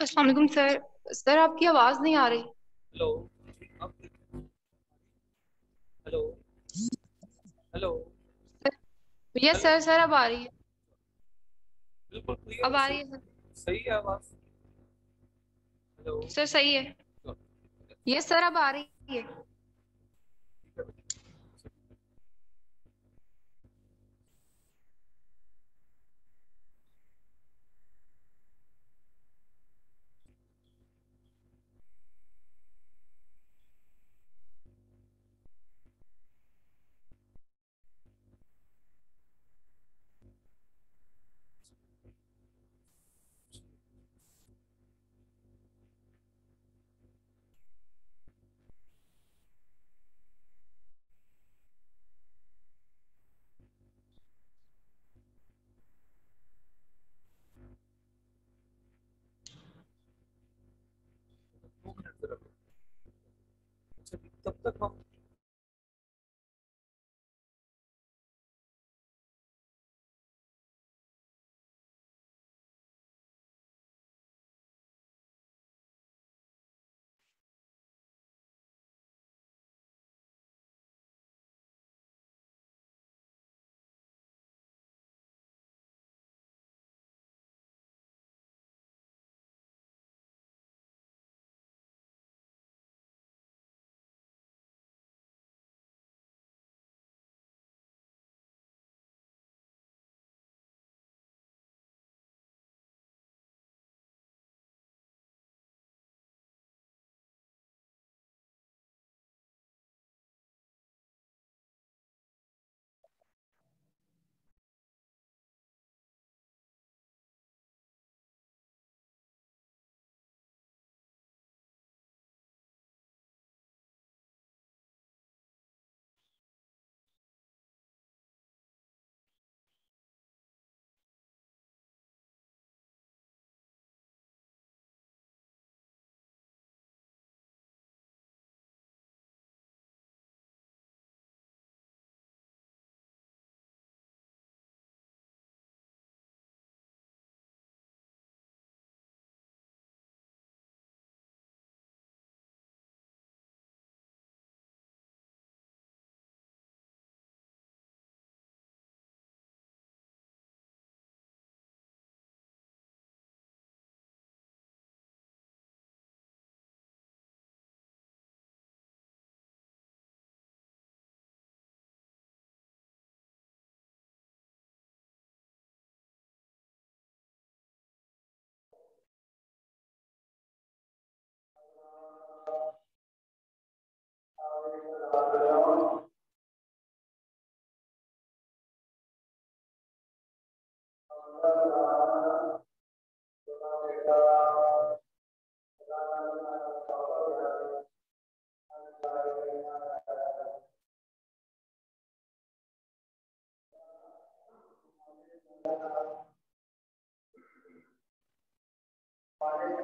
अस्सलाम वालेकुम sir. Sir आपकी आवाज़ नहीं आ रही। Hello. Hello. Hello. Yes sir sir अब आ रही है। बिल्कुल अब आ रही है सर। सही है आवाज़। हेलो। सर सही है। यस सर अब आ रही है। Father,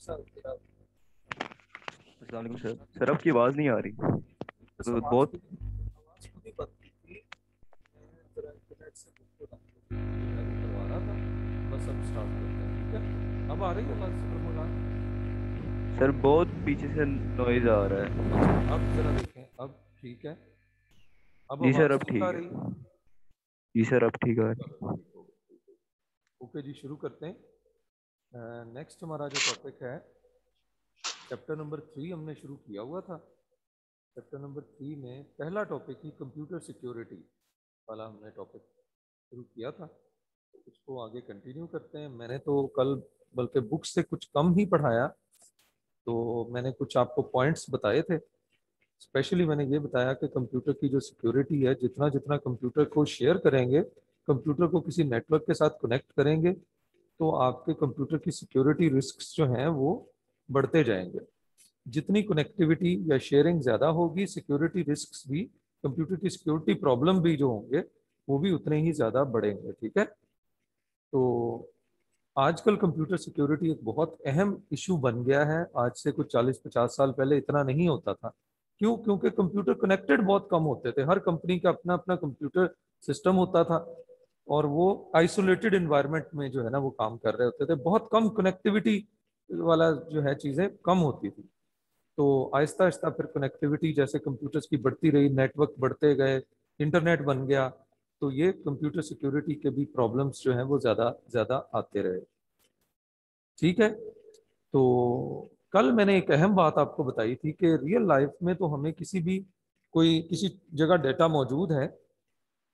सर सर आपकी आवाज़ नहीं आ रही। तो बहुत अब आ रही है सर बहुत पीछे से नॉइज़ आ रहा है। अब जरा देखें अब ठीक है। अब जी सर अब ठीक है। जी सर अब ठीक हो। ओके जी शुरू करते हैं। नेक्स्ट हमारा जो टॉपिक है चैप्टर नंबर थ्री हमने शुरू किया हुआ था। चैप्टर नंबर थ्री में पहला टॉपिक ही कंप्यूटर सिक्योरिटी वाला हमने टॉपिक शुरू किया था। उसको आगे कंटिन्यू करते हैं। मैंने तो कल बल्कि बुक से कुछ कम ही पढ़ाया तो मैंने कुछ आपको पॉइंट्स बताए थे। स्पेशली मैंने ये बताया कि कंप्यूटर की जो सिक्योरिटी है, जितना जितना कंप्यूटर को शेयर करेंगे कंप्यूटर को किसी नेटवर्क के साथ कनेक्ट करेंगे तो आपके कंप्यूटर की सिक्योरिटी रिस्क जो हैं वो बढ़ते जाएँगे। जितनी कनेक्टिविटी या शेयरिंग ज़्यादा होगी सिक्योरिटी रिस्क भी कंप्यूटर की सिक्योरिटी प्रॉब्लम भी जो होंगे, वो भी उतने ही ज़्यादा बढ़ेंगे, ठीक है? तो आजकल कंप्यूटर सिक्योरिटी एक बहुत अहम इशू बन गया है। आज से कुछ 40-50 साल पहले इतना नहीं होता था। क्यों? क्योंकि कंप्यूटर कनेक्टेड बहुत कम होते थे। हर कंपनी का अपना अपना कंप्यूटर सिस्टम होता था। और वो आइसोलेटेड इन्वायरमेंट में जो है ना वो काम कर रहे होते थे। बहुत कम कनेक्टिविटी वाला जो है चीज़ें कम होती थी। तो आहिस्ता आहिस्ता फिर कनेक्टिविटी जैसे कंप्यूटर्स की बढ़ती रही नेटवर्क बढ़ते गए इंटरनेट बन गया तो ये कंप्यूटर सिक्योरिटी के भी प्रॉब्लम्स जो हैं वो ज़्यादा ज़्यादा आते रहे। ठीक है? तो कल मैंने एक अहम बात आपको बताई थी कि रियल लाइफ में तो हमें किसी भी, कोई किसी जगह डेटा मौजूद है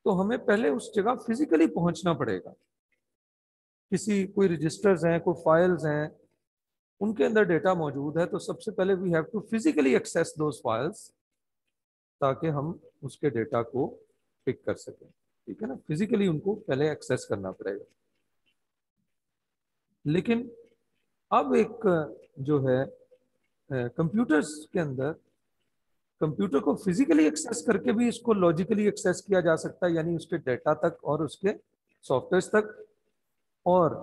तो हमें पहले उस जगह फिजिकली पहुँचना पड़ेगा। किसी, कोई रजिस्टर्स हैं, कोई फाइल्स हैं, उनके अंदर डेटा मौजूद है तो सबसे पहले we have to physically access those files ताकि हम उसके डेटा को पिक कर सकें। ठीक है ना? फिजिकली उनको पहले एक्सेस करना पड़ेगा। लेकिन अब एक जो है कंप्यूटर्स के अंदर कंप्यूटर को फिजिकली एक्सेस करके भी इसको लॉजिकली एक्सेस किया जा सकता है, यानी उसके डेटा तक और उसके सॉफ्टवेयर तक। और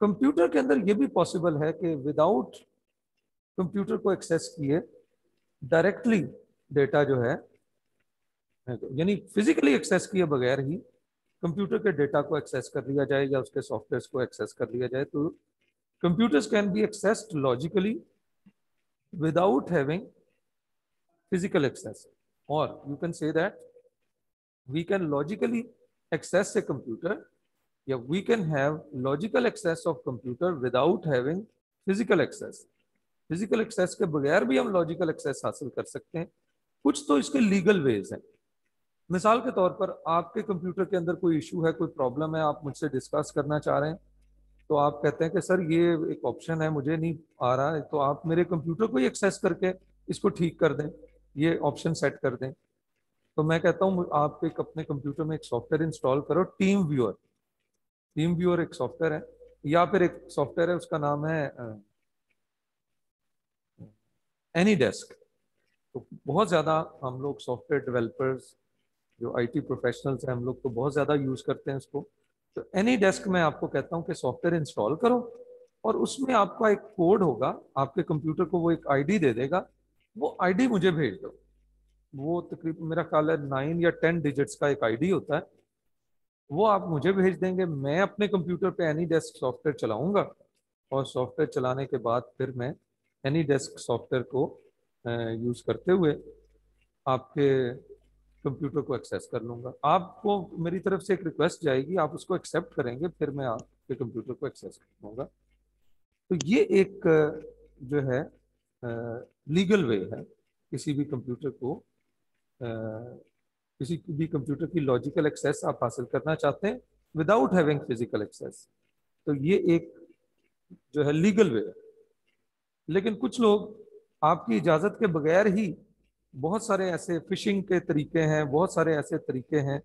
कंप्यूटर के अंदर ये भी पॉसिबल है कि विदाउट कंप्यूटर को एक्सेस किए डायरेक्टली डेटा जो है, यानी फिजिकली एक्सेस किए बगैर ही कंप्यूटर के डेटा को एक्सेस कर लिया जाए या उसके सॉफ्टवेयर को एक्सेस कर लिया जाए तो computers can be accessed logically without having physical access or you can say that we can logically access a computer yeah we can have logical access of computer without having physical access physical access के बगैर भी हम logical access हासिल कर सकते हैं कुछ तो इसके legal ways हैं मिसाल के तौर पर आपके कंप्यूटर के अंदर कोई इशू है कोई प्रॉब्लम है आप मुझसे डिस्कस करना चाह रहे हैं तो आप कहते हैं कि सर ये एक ऑप्शन है मुझे नहीं आ रहा है तो आप मेरे कंप्यूटर को ही एक्सेस करके इसको ठीक कर दें ये ऑप्शन सेट कर दें। तो मैं कहता हूँ, आप एक अपने कंप्यूटर में एक सॉफ्टवेयर इंस्टॉल करो टीम व्यूअर टीम व्यूअर एक सॉफ्टवेयर है, या फिर एक सॉफ्टवेयर है, उसका नाम है एनी डेस्क तो बहुत ज़्यादा हम लोग सॉफ्टवेयर डेवलपर्स जो आईटी प्रोफेशनल्स हैं, हम लोग तो बहुत ज़्यादा यूज़ करते हैं उसको। तो एनी डेस्क में आपको कहता हूँ कि सॉफ्टवेयर इंस्टॉल करो, और उसमें आपका एक कोड होगा, आपके कंप्यूटर को वो एक आईडी दे देगा वो आईडी मुझे भेज दो। वो तकरीबन मेरा ख्याल है नाइन या टेन डिजिट्स का एक आईडी होता है। वो आप मुझे भेज देंगे। मैं अपने कंप्यूटर पे एनी डेस्क सॉफ्टवेयर चलाऊँगा और सॉफ्टवेयर चलाने के बाद फिर मैं एनी डेस्क सॉफ्टवेयर को यूज़ करते हुए आपके कंप्यूटर को एक्सेस कर लूँगा। आपको मेरी तरफ़ से एक रिक्वेस्ट जाएगी। आप उसको एक्सेप्ट करेंगे, फिर मैं आपके कंप्यूटर को एक्सेस कर लूँगा। तो ये एक, जो है लीगल वे है किसी भी कंप्यूटर को। आ, किसी भी कंप्यूटर की लॉजिकल एक्सेस आप हासिल करना चाहते हैं विदाउट हैविंग फ़िज़िकल एक्सेस तो ये एक जो है लीगल वे है। लेकिन कुछ लोग आपकी इजाज़त के बगैर ही बहुत सारे ऐसे फिशिंग के तरीके हैं बहुत सारे ऐसे तरीके हैं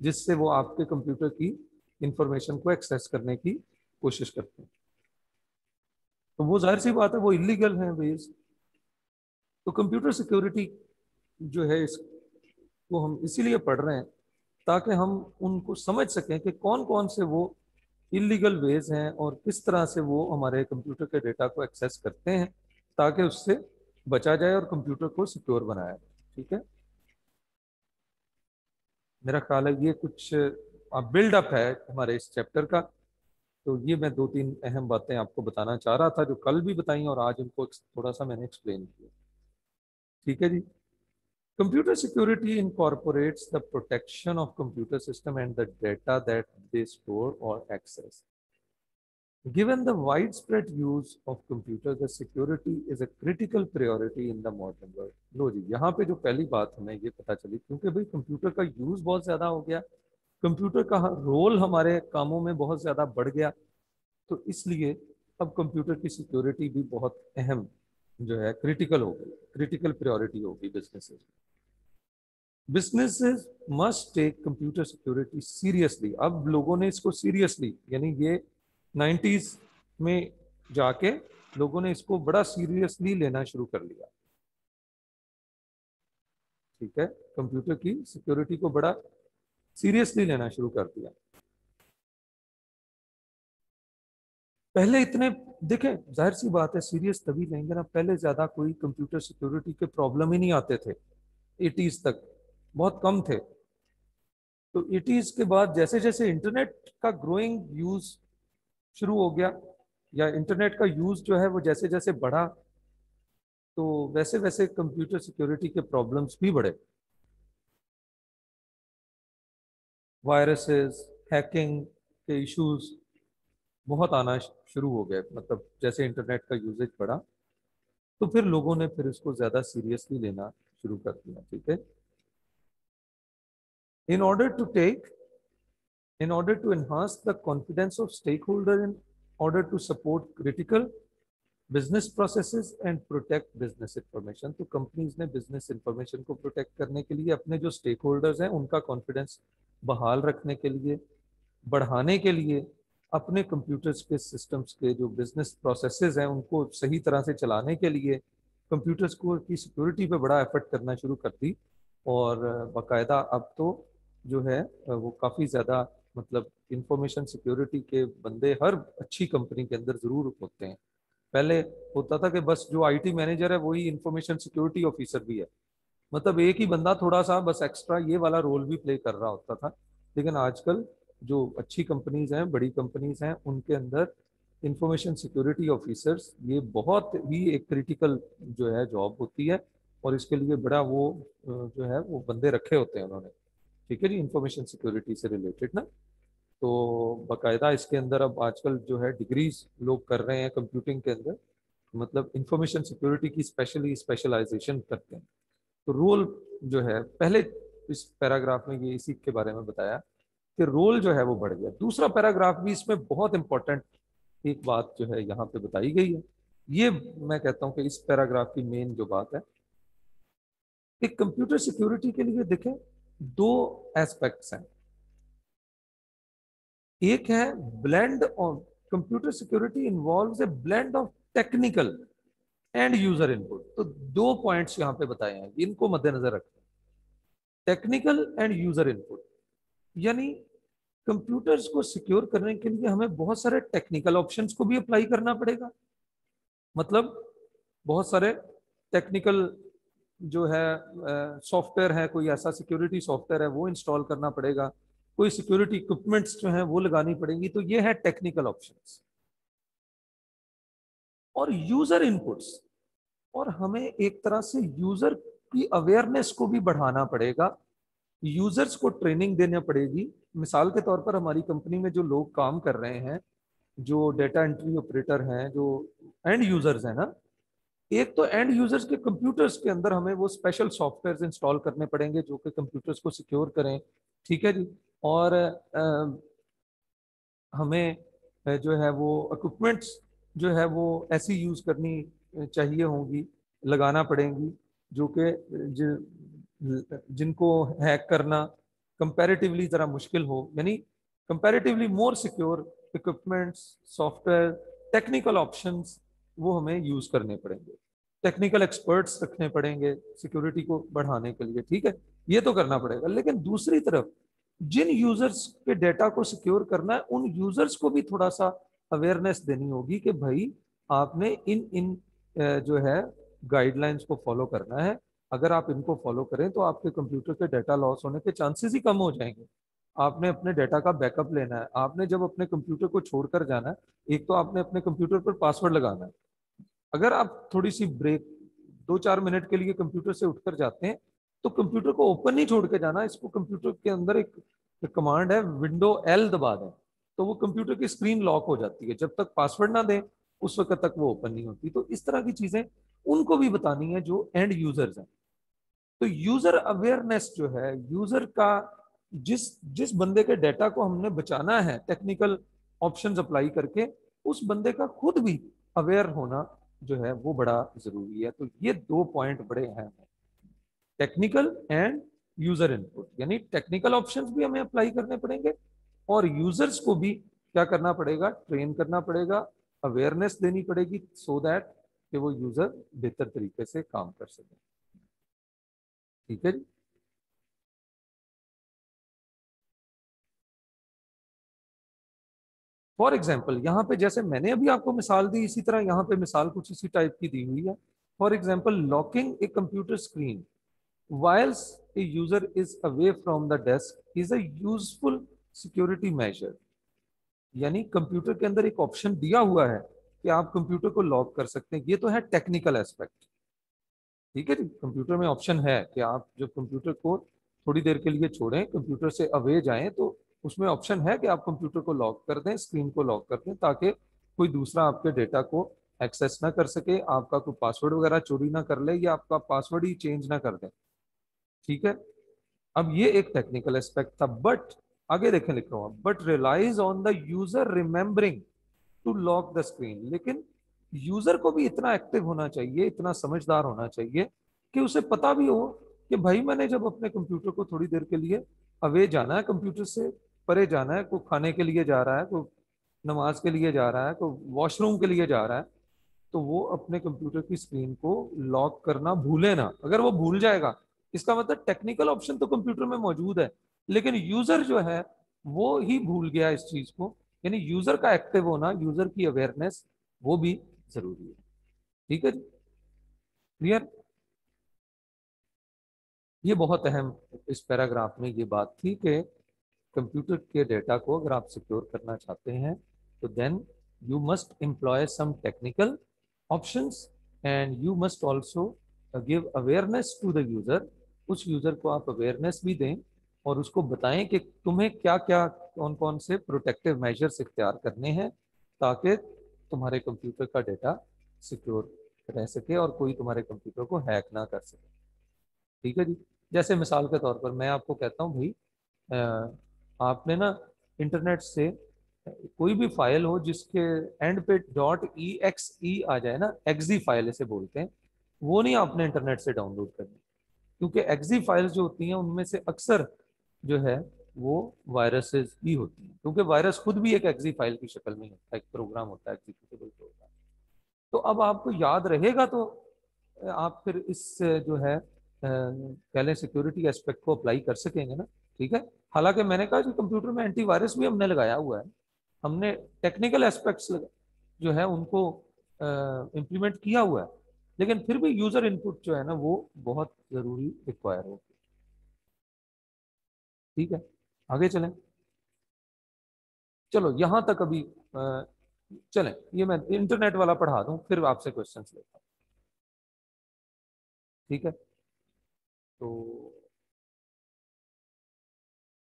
जिससे वो आपके कंप्यूटर की इंफॉर्मेशन को एक्सेस करने की कोशिश करते हैं। तो वो ज़ाहिर सी बात है वो इलीगल है वेज तो कंप्यूटर सिक्योरिटी जो है इसको हम इसीलिए पढ़ रहे हैं ताकि हम उनको समझ सकें कि कौन कौन से वो इलीगल वेज हैं और किस तरह से वो हमारे कंप्यूटर के डेटा को एक्सेस करते हैं ताकि उससे बचा जाए और कंप्यूटर को सिक्योर बनाया जाए। ठीक है? मेरा ख्याल है ये कुछ बिल्डअप है हमारे इस चैप्टर का। तो ये मैं दो तीन अहम बातें आपको बताना चाह रहा था जो कल भी बताई और आज उनको थोड़ा सा मैंने एक्सप्लेन किया। ठीक है जी? Computer security incorporates the protection of computer system and the data that they store और access given the wide spread use of computer the security is a critical priority in the modern world लो जी, यहाँ पे जो पहली बात हमें ये पता चली, क्योंकि भाई कंप्यूटर का यूज़ बहुत ज़्यादा हो गया कंप्यूटर का रोल हमारे कामों में बहुत ज़्यादा बढ़ गया तो इसलिए अब कंप्यूटर की सिक्योरिटी भी बहुत अहम जो है क्रिटिकल हो गई क्रिटिकल प्रायोरिटी होगी businesses businesses must take computer security seriously अब लोगों ने इसको सीरियसली यानी ये 90s में जाके लोगों ने इसको बड़ा सीरियसली लेना शुरू कर लिया। ठीक है? कंप्यूटर की सिक्योरिटी को बड़ा सीरियसली लेना शुरू कर दिया। पहले इतने, देखें, ज़ाहिर सी बात है सीरियस तभी लेंगे ना, पहले ज़्यादा कोई कंप्यूटर सिक्योरिटी के प्रॉब्लम ही नहीं आते थे एटीज तक, बहुत कम थे। तो एटीज के बाद जैसे जैसे इंटरनेट का ग्रोइंग यूज़ शुरू हो गया, या इंटरनेट का यूज़ जो है वो जैसे जैसे बढ़ा तो वैसे वैसे कंप्यूटर सिक्योरिटी के प्रॉब्लम्स भी बढ़े। वायरसेस हैकिंग के इश्यूज़ बहुत आना शुरू हो गया मतलब जैसे इंटरनेट का यूजेज बढ़ा तो फिर लोगों ने फिर इसको ज़्यादा सीरियसली लेना शुरू कर दिया, ठीक है? In order to take in order to enhance the confidence of stakeholder, in order to support critical business processes and protect business information तो कंपनीज़ ने बिज़नेस इंफॉर्मेशन को प्रोटेक्ट करने के लिए अपने जो स्टेक होल्डर्स हैं, उनका कॉन्फिडेंस बहाल रखने के लिए, बढ़ाने के लिए अपने कंप्यूटर्स के सिस्टम्स के जो बिज़नेस प्रोसेसेस हैं, उनको सही तरह से चलाने के लिए कंप्यूटर्स को की सिक्योरिटी पे बड़ा एफर्ट करना शुरू कर दी। और, बाकायदा अब तो जो है, वो काफ़ी ज़्यादा मतलब इंफॉर्मेशन सिक्योरिटी के बंदे हर अच्छी कंपनी के अंदर ज़रूर होते हैं। पहले होता था कि बस जो आईटी मैनेजर है, वही इंफॉर्मेशन सिक्योरिटी ऑफिसर भी है। मतलब एक ही बंदा थोड़ा सा बस एक्स्ट्रा ये वाला रोल भी प्ले कर रहा होता था। लेकिन आजकल जो अच्छी कंपनीज़ हैं, बड़ी कंपनीज़ हैं, उनके अंदर इंफॉर्मेशन सिक्योरिटी ऑफिसर्स ये बहुत ही एक क्रिटिकल जो है जॉब होती है और इसके लिए बड़ा वो जो है वो बंदे रखे होते हैं उन्होंने। ठीक है जी? इंफॉर्मेशन सिक्योरिटी से रिलेटेड ना? तो बाकायदा इसके अंदर अब आजकल जो है डिग्रीज लोग कर रहे हैं कंप्यूटिंग के अंदर मतलब इंफॉर्मेशन सिक्योरिटी की स्पेशली स्पेशलाइजेशन करते हैं। तो रोल जो है, पहले इस पैराग्राफ में ये इसी के बारे में बताया कि रोल जो है वो बढ़ गया। दूसरा पैराग्राफ भी इसमें बहुत इंपॉर्टेंट एक बात जो है यहाँ पे बताई गई है। ये मैं कहता हूँ कि इस पैराग्राफ की मेन जो बात है, एक कंप्यूटर सिक्योरिटी के लिए देखें, दो एस्पेक्ट्स हैं। एक है blend of computer security involve a blend of technical and user input तो दो पॉइंट्स यहाँ पे बताए हैं, इनको मद्देनजर रखें। टेक्निकल एंड यूज़र इनपुट यानी कंप्यूटर्स को सिक्योर करने के लिए हमें बहुत सारे टेक्निकल ऑप्शंस को भी अप्लाई करना पड़ेगा। मतलब बहुत सारे टेक्निकल जो है सॉफ्टवेयर है, कोई ऐसा सिक्योरिटी सॉफ्टवेयर है, वो इंस्टॉल करना पड़ेगा। कोई सिक्योरिटी इक्विपमेंट्स जो है, वो लगानी पड़ेंगी। तो ये है टेक्निकल ऑप्शंस। और यूज़र इनपुट्स। और हमें एक तरह से यूज़र की अवेयरनेस को भी बढ़ाना पड़ेगा। यूज़र्स को ट्रेनिंग देना पड़ेगी। मिसाल के तौर पर हमारी कंपनी में जो लोग काम कर रहे हैं जो डेटा एंट्री ऑपरेटर हैं जो एंड यूज़र्स हैं ना एक तो एंड यूज़र्स के कंप्यूटर्स के अंदर हमें वो स्पेशल सॉफ्टवेयर इंस्टॉल करने पड़ेंगे जो कि कंप्यूटर्स को सिक्योर करें। ठीक है जी? और आ, हमें जो है वो इक्विपमेंट्स जो है वो ऐसी यूज़ करनी चाहिए होंगी लगाना पड़ेंगी जो कि जिनको हैक करना कंपैरेटिवली ज़रा मुश्किल हो, यानी comparatively more secure equipments software technical options वो हमें यूज़ करने पड़ेंगे। टेक्निकल एक्सपर्ट्स रखने पड़ेंगे सिक्योरिटी को बढ़ाने के लिए, ठीक है? ये तो करना पड़ेगा। लेकिन दूसरी तरफ़, जिन यूज़र्स के डेटा को सिक्योर करना है, उन यूज़र्स को भी थोड़ा सा अवेयरनेस देनी होगी कि भाई, आपने इन इन जो है गाइडलाइंस को फॉलो करना है। अगर आप इनको फॉलो करें तो आपके कंप्यूटर के डाटा लॉस होने के चांसेस ही कम हो जाएँगे। आपने अपने डाटा का बैकअप लेना है। आपने जब अपने कंप्यूटर को छोड़कर जाना है, एक तो आपने अपने कंप्यूटर पर पासवर्ड लगाना है। अगर आप थोड़ी सी ब्रेक दो चार मिनट के लिए कंप्यूटर से उठकर जाते हैं तो कंप्यूटर को ओपन नहीं छोड़ के जाना इसको कंप्यूटर के अंदर एक कमांड है विंडो एल दबा दें। तो वो कंप्यूटर की स्क्रीन लॉक हो जाती है। जब तक पासवर्ड ना दें, उस वक्त तक वो ओपन नहीं होती। तो इस तरह की चीज़ें, उनको भी बतानी है जो एंड यूज़र्स हैं। तो यूज़र अवेयरनेस जो है यूज़र का जिस जिस बंदे के डेटा को हमने बचाना है टेक्निकल ऑप्शंस अप्लाई करके, उस बंदे का खुद भी अवेयर होना जो है, वो बड़ा ज़रूरी है। तो ये दो पॉइंट बड़े अहम है। टेक्निकल एंड यूज़र इनपुट यानी टेक्निकल ऑप्शंस भी हमें अप्लाई करने पड़ेंगे और यूज़र्स को भी क्या करना पड़ेगा? ट्रेन करना पड़ेगा अवेयरनेस देनी पड़ेगी सो so दैट कि वो यूज़र बेहतर तरीके से काम कर सके। ठीक है जी? फॉर एग्ज़ाम्पल यहाँ पे जैसे मैंने अभी आपको मिसाल दी, इसी तरह यहाँ पे मिसाल कुछ इसी टाइप की दी हुई है। For example locking a computer screen while a user is away from the desk is a useful security measure यानी कंप्यूटर के अंदर एक ऑप्शन दिया हुआ है कि आप कंप्यूटर को लॉक कर सकते हैं। ये तो है टेक्निकल एस्पेक्ट ठीक है कंप्यूटर में ऑप्शन है कि आप जब कंप्यूटर को थोड़ी देर के लिए छोड़ें कंप्यूटर से अवे जाएँ तो उसमें ऑप्शन है कि आप कंप्यूटर को लॉक कर दें स्क्रीन को लॉक कर दें, ताकि कोई दूसरा आपके डेटा को एक्सेस ना कर सके, आपका कोई पासवर्ड वगैरह चोरी ना कर ले, या आपका पासवर्ड ही चेंज ना कर दे। ठीक है? अब ये एक टेक्निकल एस्पेक्ट था बट आगे देखें, लिख रहा हूँ but relies on the user remembering to lock the screen लेकिन यूज़र को भी इतना एक्टिव होना चाहिए, इतना समझदार होना चाहिए कि उसे पता भी हो कि भाई मैंने जब अपने कंप्यूटर को थोड़ी देर के लिए अवे जाना है, कंप्यूटर से परे जाना है, कोई खाने के लिए जा रहा है, कोई नमाज़ के लिए जा रहा है, कोई वॉशरूम के लिए जा रहा है तो वो अपने कंप्यूटर की स्क्रीन को लॉक करना भूले ना। अगर वो भूल जाएगा, इसका मतलब टेक्निकल ऑप्शन तो कंप्यूटर में मौजूद है, लेकिन यूज़र जो है, वो ही भूल गया इस चीज़ को। यानी यूज़र का एक्टिव होना यूज़र की अवेयरनेस वो भी ज़रूरी है। ठीक है? क्लियर ये बहुत अहम इस पैराग्राफ में ये बात थी कि कंप्यूटर के डेटा को अगर आप सिक्योर करना चाहते हैं तो then you must employ some technical options and you must also give awareness to the user उस यूज़र को आप अवेयरनेस भी दें और उसको बताएँ कि तुम्हें क्या क्या कौन कौन से प्रोटेक्टिव मेजर्स इख्तियार करने हैं ताकि तुम्हारे कंप्यूटर का डेटा सिक्योर रह सके और कोई तुम्हारे कंप्यूटर को हैक ना कर सके। ठीक है जी? जैसे मिसाल के तौर पर मैं आपको कहता हूँ, भाई आपने ना इंटरनेट से कोई भी फ़ाइल हो जिसके एंड पे डॉट ई एक्स ई आ जाए ना एक्जी फ़ाइल इसे बोलते हैं, वो नहीं आपने इंटरनेट से डाउनलोड करनी। क्योंकि एक्जी फाइल्स जो होती हैं, उनमें से अक्सर जो है वो वायरसेस ही होती हैं। क्योंकि वायरस खुद भी एक एक्जी फ़ाइल की शक्ल में होता है, एक प्रोग्राम होता है एग्जीक्यूटेबल प्रोग्राम तो अब आपको याद रहेगा तो आप फिर इस जो है कह लें सिक्योरिटी एस्पेक्ट को अप्लाई कर सकेंगे ना, ठीक है? हालाँकि मैंने कहा कि कंप्यूटर में एंटीवायरस भी हमने लगाया हुआ है। हमने टेक्निकल एस्पेक्ट्स जो है उनको इम्प्लीमेंट किया हुआ है। लेकिन फिर भी यूज़र इनपुट जो है ना, वो बहुत ज़रूरी रिक्वायर होती है। ठीक है? आगे चलें। चलो, यहाँ तक अभी चलें। ये मैं इंटरनेट वाला पढ़ा दूँ, फिर आपसे क्वेश्चंस लेता हूँ। ठीक है? तो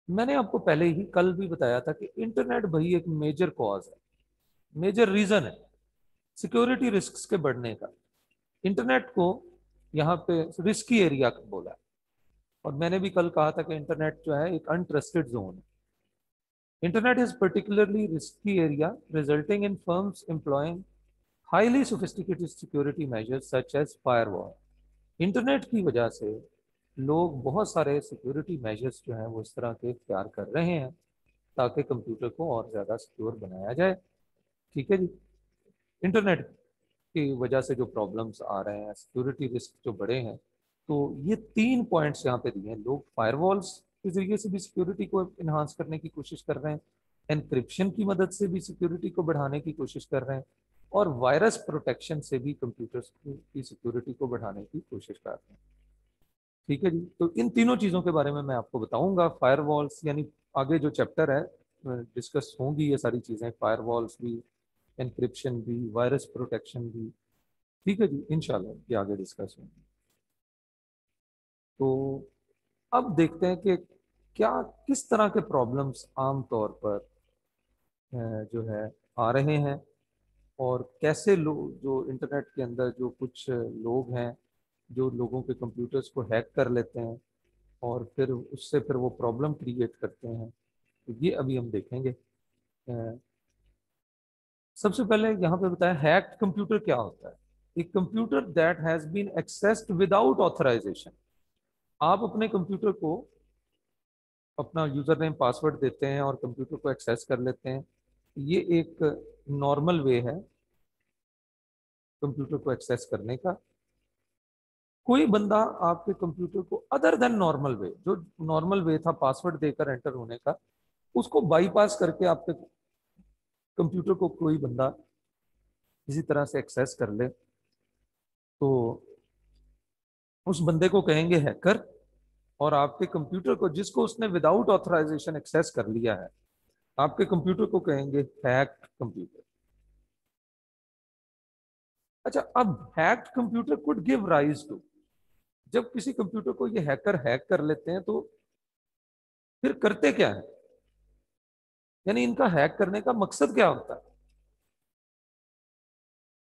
मैंने आपको पहले ही कल भी बताया था कि इंटरनेट भाई एक मेजर कॉज है। मेजर रीजन है। सिक्योरिटी रिस्क के बढ़ने का। इंटरनेट को यहाँ पे रिस्की एरिया बोला और मैंने भी कल कहा था कि इंटरनेट जो है एक अनट्रस्टेड जोन है। Internet is particularly risky area resulting in firms employing highly sophisticated security measures such as firewall internet की वजह से लोग बहुत सारे सिक्योरिटी मेजर्स जो हैं वो इस तरह के इख्तियार कर रहे हैं, ताकि कंप्यूटर को और ज़्यादा सिक्योर बनाया जाए। ठीक है जी? इंटरनेट की वजह से जो प्रॉब्लम्स आ रहे हैं सिक्योरिटी रिस्क जो बड़े हैं तो ये तीन पॉइंट्स यहाँ पे दिए हैं। लोग फायरवॉल्स के ज़रिए से भी सिक्योरिटी को इन्हांस करने की कोशिश कर रहे हैं एनक्रिप्शन की मदद से भी सिक्योरिटी को बढ़ाने की कोशिश कर रहे हैं, और वायरस प्रोटेक्शन से भी कंप्यूटर्स की सिक्योरिटी को बढ़ाने की कोशिश कर रहे हैं। ठीक है जी? तो इन तीनों चीज़ों के बारे में मैं आपको बताऊँगा। फायरवॉल्स यानी आगे जो चैप्टर है डिस्कस होंगी ये सारी चीज़ें। फायरवॉल्स भी एनक्रिप्शन भी वायरस प्रोटेक्शन भी। ठीक है जी? इनशाला आगे डिस्कस होंगी। तो अब देखते हैं कि क्या, किस तरह के प्रॉब्लम्स आम तौर पर जो है, आ रहे हैं और कैसे लोग जो इंटरनेट के अंदर जो कुछ लोग हैं, जो लोगों के कंप्यूटर्स को हैक कर लेते हैं और फिर उससे फिर वो प्रॉब्लम क्रिएट करते हैं तो ये अभी हम देखेंगे। सबसे पहले यहाँ पे बताया हैक्ड कंप्यूटर क्या होता है? एक computer that has been accessed without authorization आप अपने कंप्यूटर को अपना यूज़र नेम पासवर्ड देते हैं और कंप्यूटर को एक्सेस कर लेते हैं। ये एक नॉर्मल वे है कंप्यूटर को एक्सेस करने का। कोई बंदा आपके कंप्यूटर को अदर देन नॉर्मल वे जो नॉर्मल वे था पासवर्ड देकर एंटर होने का, उसको बाईपास करके आपके कंप्यूटर को कोई बंदा किसी तरह से एक्सेस कर ले तो उस बंदे को कहेंगे हैकर और आपके कंप्यूटर को, जिसको उसने विदाउट ऑथराइजेशन एक्सेस कर लिया है, आपके कंप्यूटर को कहेंगे हैक्ड कंप्यूटर अच्छा अब hacked computer could give rise to जब किसी कंप्यूटर को ये हैकर हैक कर लेते हैं तो फिर करते क्या है? यानी इनका हैक करने का मकसद क्या होता है?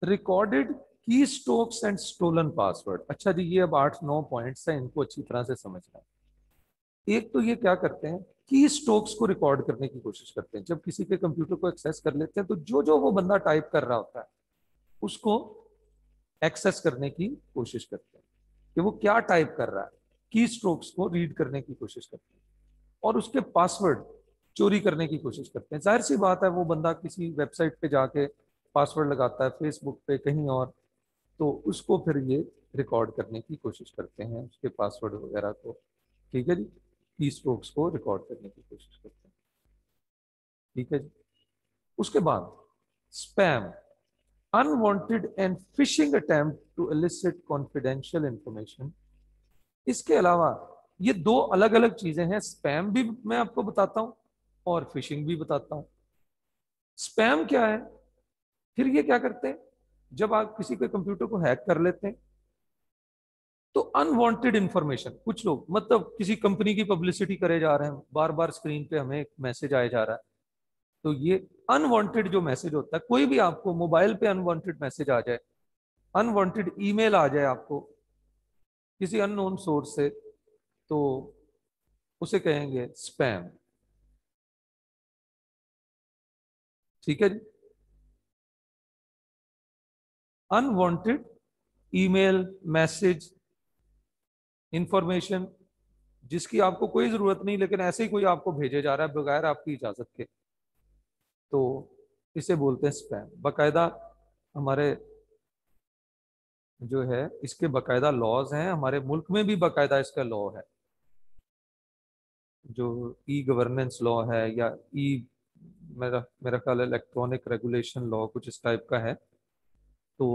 रिकॉर्डेड की स्टोक्स एंड स्टोलन पासवर्ड अच्छा जी, ये अब आठ, नौ पॉइंट्स हैं, इनको अच्छी तरह से समझना है। एक तो ये क्या करते हैं की स्टोक्स को रिकॉर्ड करने की कोशिश करते हैं। जब किसी के कंप्यूटर को एक्सेस कर लेते हैं तो जो जो वो बंदा टाइप कर रहा होता है, उसको एक्सेस करने की कोशिश करते हैं कि वो क्या टाइप कर रहा है। की स्ट्रोक्स को रीड करने की कोशिश करते हैं और उसके पासवर्ड चोरी करने की कोशिश करते हैं। ज़ाहिर सी बात है, वो बंदा किसी वेबसाइट पे जाके पासवर्ड लगाता है फेसबुक पे, कहीं और। तो उसको फिर ये रिकॉर्ड करने की कोशिश करते हैं, उसके पासवर्ड वगैरह को। ठीक है जी? की स्ट्रोक्स को रिकॉर्ड करने की कोशिश करते हैं। ठीक है जी? उसके बाद spam unwanted and phishing attempt to elicit confidential information इसके अलावा ये दो अलग अलग चीज़ें हैं स्पैम भी मैं आपको बताता हूँ और फिशिंग भी बताता हूँ। स्पैम क्या है? फिर ये क्या करते हैं? जब आप किसी के कंप्यूटर को हैक कर लेते हैं तो अनवांटेड इंफॉर्मेशन कुछ लोग मतलब किसी कंपनी की पब्लिसिटी करे जा रहे हैं बार बार स्क्रीन पे हमें एक मैसेज आया जा रहा है तो ये अनवांटेड जो मैसेज होता है, कोई भी आपको मोबाइल पे अनवांटेड मैसेज आ जाए अनवांटेड ईमेल आ जाए आपको, किसी अननोन सोर्स से तो उसे कहेंगे स्पैम ठीक है जी? अनवांटेड ईमेल मैसेज इंफॉर्मेशन जिसकी आपको कोई ज़रूरत नहीं, लेकिन ऐसे ही कोई आपको भेजे जा रहा है बगैर आपकी इजाज़त के। तो इसे बोलते हैं स्पैम बाकायदा हमारे जो है, इसके बाकायदा लॉज हैं। हमारे मुल्क में भी बाकायदा इसका लॉ है। जो ई गवर्नेंस लॉ है या ई मेरा मेरा ख्याल इलेक्ट्रॉनिक रेगुलेशन लॉ कुछ इस टाइप का है। तो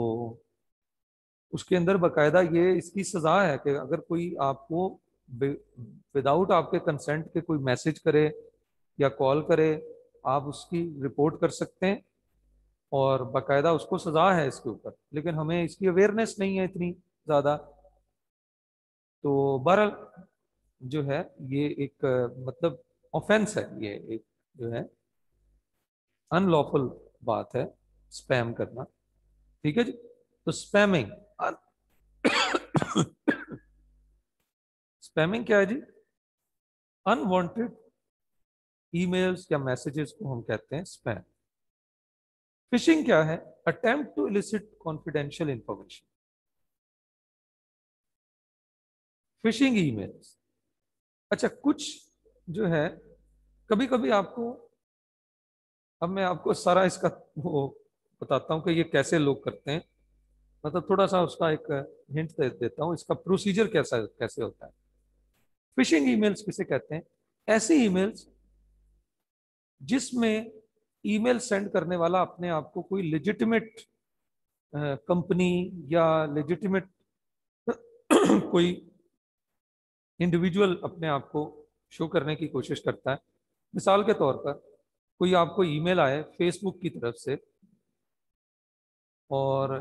उसके अंदर बकायदा ये इसकी सजा है कि अगर कोई आपको विदाउट आपके कंसेंट के कोई मैसेज करे या कॉल करे, आप उसकी रिपोर्ट कर सकते हैं और बाकायदा उसको सजा है इसके ऊपर। लेकिन हमें इसकी अवेयरनेस नहीं है इतनी ज़्यादा। तो बहरहाल जो है, ये एक मतलब ऑफेंस है, ये एक जो है अनलॉफुल बात है स्पैम करना। ठीक है जी? तो स्पैमिंग स्पैमिंग क्या है जी? अनवांटेड ईमेल्स या मैसेजेस को हम कहते हैं स्पैम फिशिंग क्या है? Attempt to elicit confidential information phishing emails अच्छा कुछ जो है कभी कभी आपको, अब मैं आपको सारा इसका वो बताता हूँ कि ये कैसे लोग करते हैं। मतलब थोड़ा सा उसका एक हिंट दे, देता हूँ, इसका प्रोसीजर कैसा, कैसे होता है। फिशिंग ईमेल्स किसे कहते हैं? ऐसी ईमेल्स जिसमें ईमेल सेंड करने वाला अपने आप को कोई लेजिटिमेट कंपनी या लेजिटिमेट कोई इंडिविजुअल अपने आप को शो करने की कोशिश करता है। मिसाल के तौर पर कोई आपको ईमेल आए फेसबुक की तरफ़ से और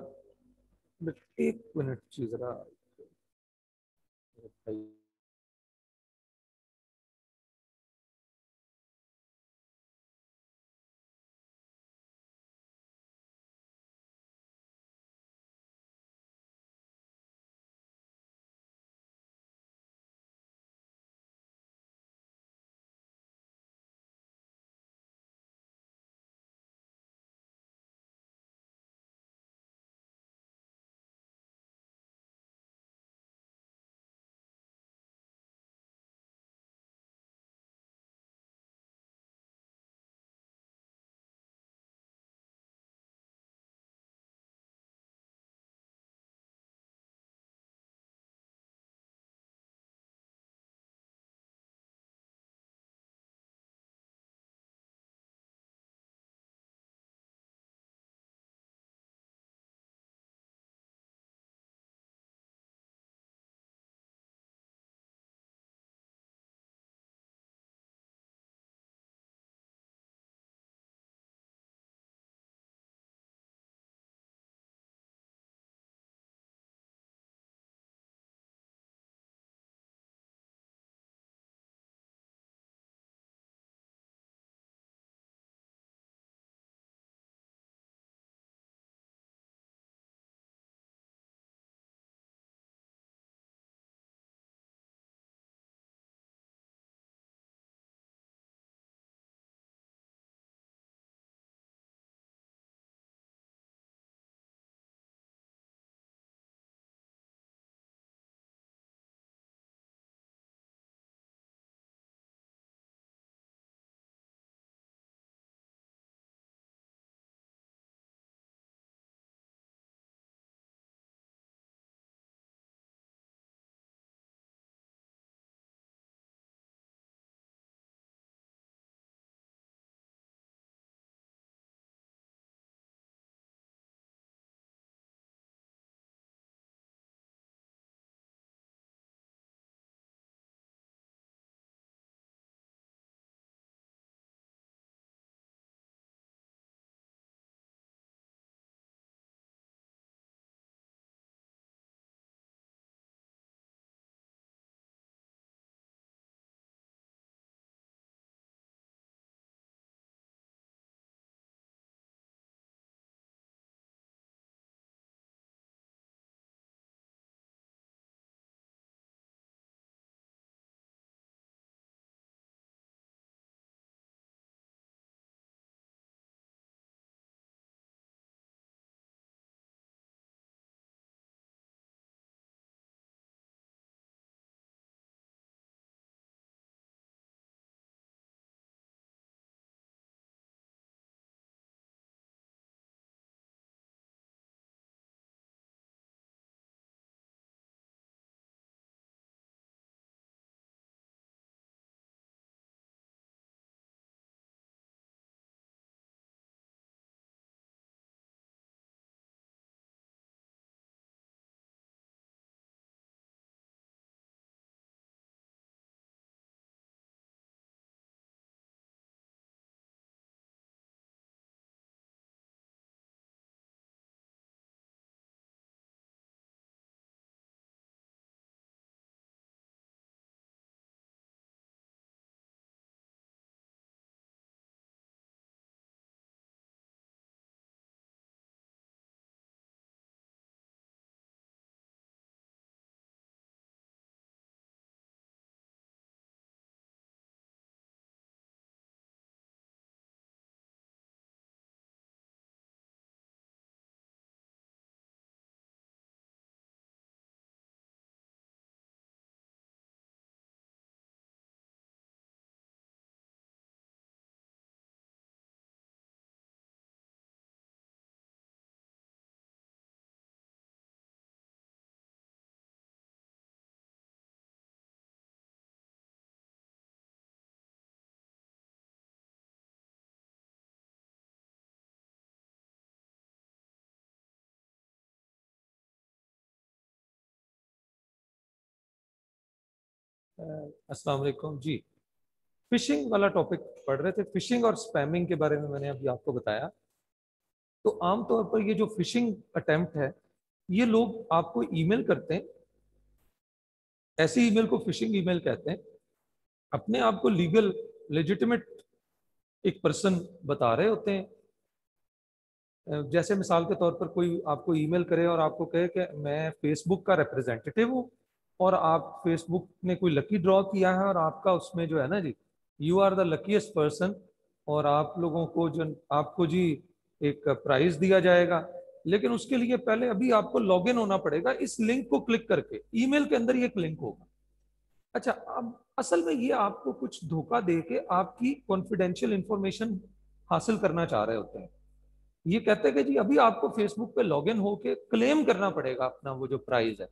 एक मिनट चीज़ रहा अस्सलाम जी। फिशिंग वाला टॉपिक पढ़ रहे थे। फिशिंग और स्पैमिंग के बारे में मैंने अभी आपको बताया। तो आमतौर पर ये जो फिशिंग अटेम्प्ट है, ये लोग आपको ईमेल करते हैं। ऐसी ईमेल को फिशिंग ईमेल कहते हैं। अपने आप को लीगल, लेजिटिमेट एक पर्सन बता रहे होते हैं। जैसे मिसाल के तौर पर कोई आपको ईमेल करे और आपको कहे कि मैं फेसबुक का रिप्रेजेंटेटिव हूँ। और आप फेसबुक ने कोई लकी ड्रॉ किया है और आपका उसमें जो है ना जी you are the luckiest person और आप लोगों को जो, आपको जी एक प्राइज दिया जाएगा। लेकिन उसके लिए पहले अभी आपको लॉग इन होना पड़ेगा। इस लिंक को क्लिक करके ईमेल के अंदर ही एक लिंक होगा। अच्छा अब असल में ये आपको कुछ धोखा दे के आपकी कॉन्फिडेंशियल इंफॉर्मेशन हासिल करना चाह रहे होते हैं। ये कहते हैं कि जी, अभी आपको फेसबुक पे लॉग इन होके क्लेम करना पड़ेगा अपना वो जो प्राइज है।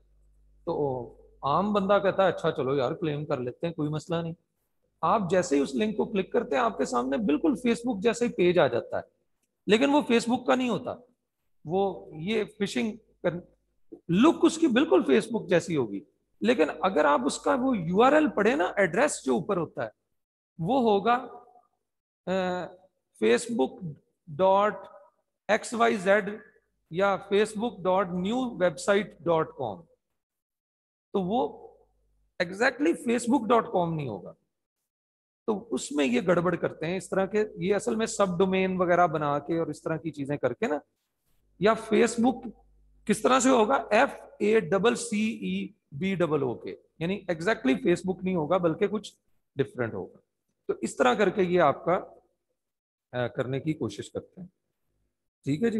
तो आम बंदा कहता है अच्छा चलो यार क्लेम कर लेते हैं, कोई मसला नहीं। आप जैसे ही उस लिंक को क्लिक करते हैं, आपके सामने बिल्कुल फेसबुक जैसे ही पेज आ जाता है। लेकिन वो फेसबुक का नहीं होता। वो ये फिशिंग कर लुक उसकी बिल्कुल फेसबुक जैसी होगी। लेकिन अगर आप उसका वो यूआरएल पढ़े ना एड्रेस जो ऊपर होता है, वो होगा Facebook dot X Y Z या Facebook dot new website dot com तो वो एग्जैक्टली फेसबुक डॉट कॉम नहीं होगा। तो उसमें ये गड़बड़ करते हैं, इस तरह के, ये असल में सब डोमेन वगैरह बना के और इस तरह की चीज़ें करके ना, या फेसबुक किस तरह से होगा? F A double C E B double O K यानी एग्जैक्टली फेसबुक नहीं होगा, बल्कि कुछ डिफरेंट होगा। तो इस तरह करके ये आपका करने की कोशिश करते हैं। ठीक है जी?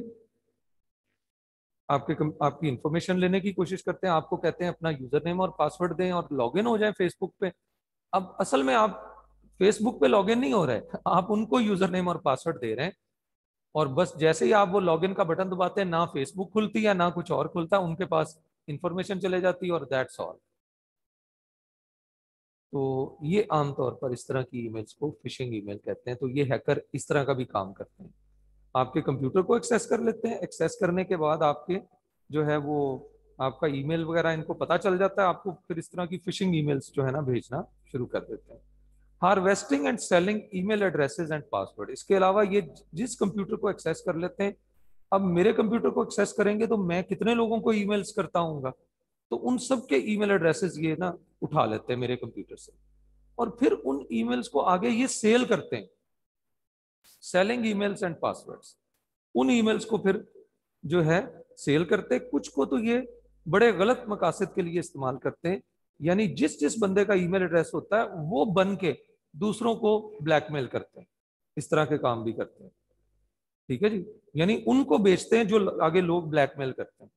आपके आपकी इंफॉर्मेशन लेने की कोशिश करते हैं, आपको कहते हैं अपना यूज़र नेम और पासवर्ड दें और लॉगिन हो जाए फेसबुक पे। अब असल में आप फेसबुक पे लॉगिन नहीं हो रहे, आप उनको यूज़र नेम और पासवर्ड दे रहे हैं और बस जैसे ही आप वो लॉगिन का बटन दबाते हैं, ना फेसबुक खुलती है, ना कुछ और खुलता है, उनके पास इंफॉर्मेशन चले जाती है और दैट्स ऑल तो ये आमतौर पर इस तरह की ईमेल्स को फिशिंग ईमेल कहते हैं तो ये हैकर इस तरह का भी काम करते हैं। आपके कंप्यूटर को एक्सेस कर लेते हैं। एक्सेस करने के बाद आपके जो है वो, आपका ईमेल वगैरह इनको पता चल जाता है। आपको फिर इस तरह की फिशिंग ईमेल्स जो है ना भेजना शुरू कर देते हैं। Harvesting and selling email addresses and password. इसके अलावा ये जिस कंप्यूटर को एक्सेस कर लेते हैं, अब मेरे कंप्यूटर को एक्सेस करेंगे तो मैं कितने लोगों को ईमेल्स करता हूँ तो उन सब के ईमेल एड्रेसेस ये ना उठा लेते हैं मेरे कंप्यूटर से। और फिर उन ईमेल्स को आगे ये सेल करते हैं। सेलिंग ईमेल्स एंड पासवर्ड्स उन ईमेल्स को फिर जो है सेल करते कुछ को तो ये बड़े गलत मकासद के लिए इस्तेमाल करते हैं। यानी जिस जिस बंदे का ईमेल एड्रेस होता है, वो बन के दूसरों को ब्लैकमेल करते हैं। इस तरह के काम भी करते हैं। ठीक है जी? यानी उनको बेचते हैं जो आगे लोग ब्लैकमेल करते हैं।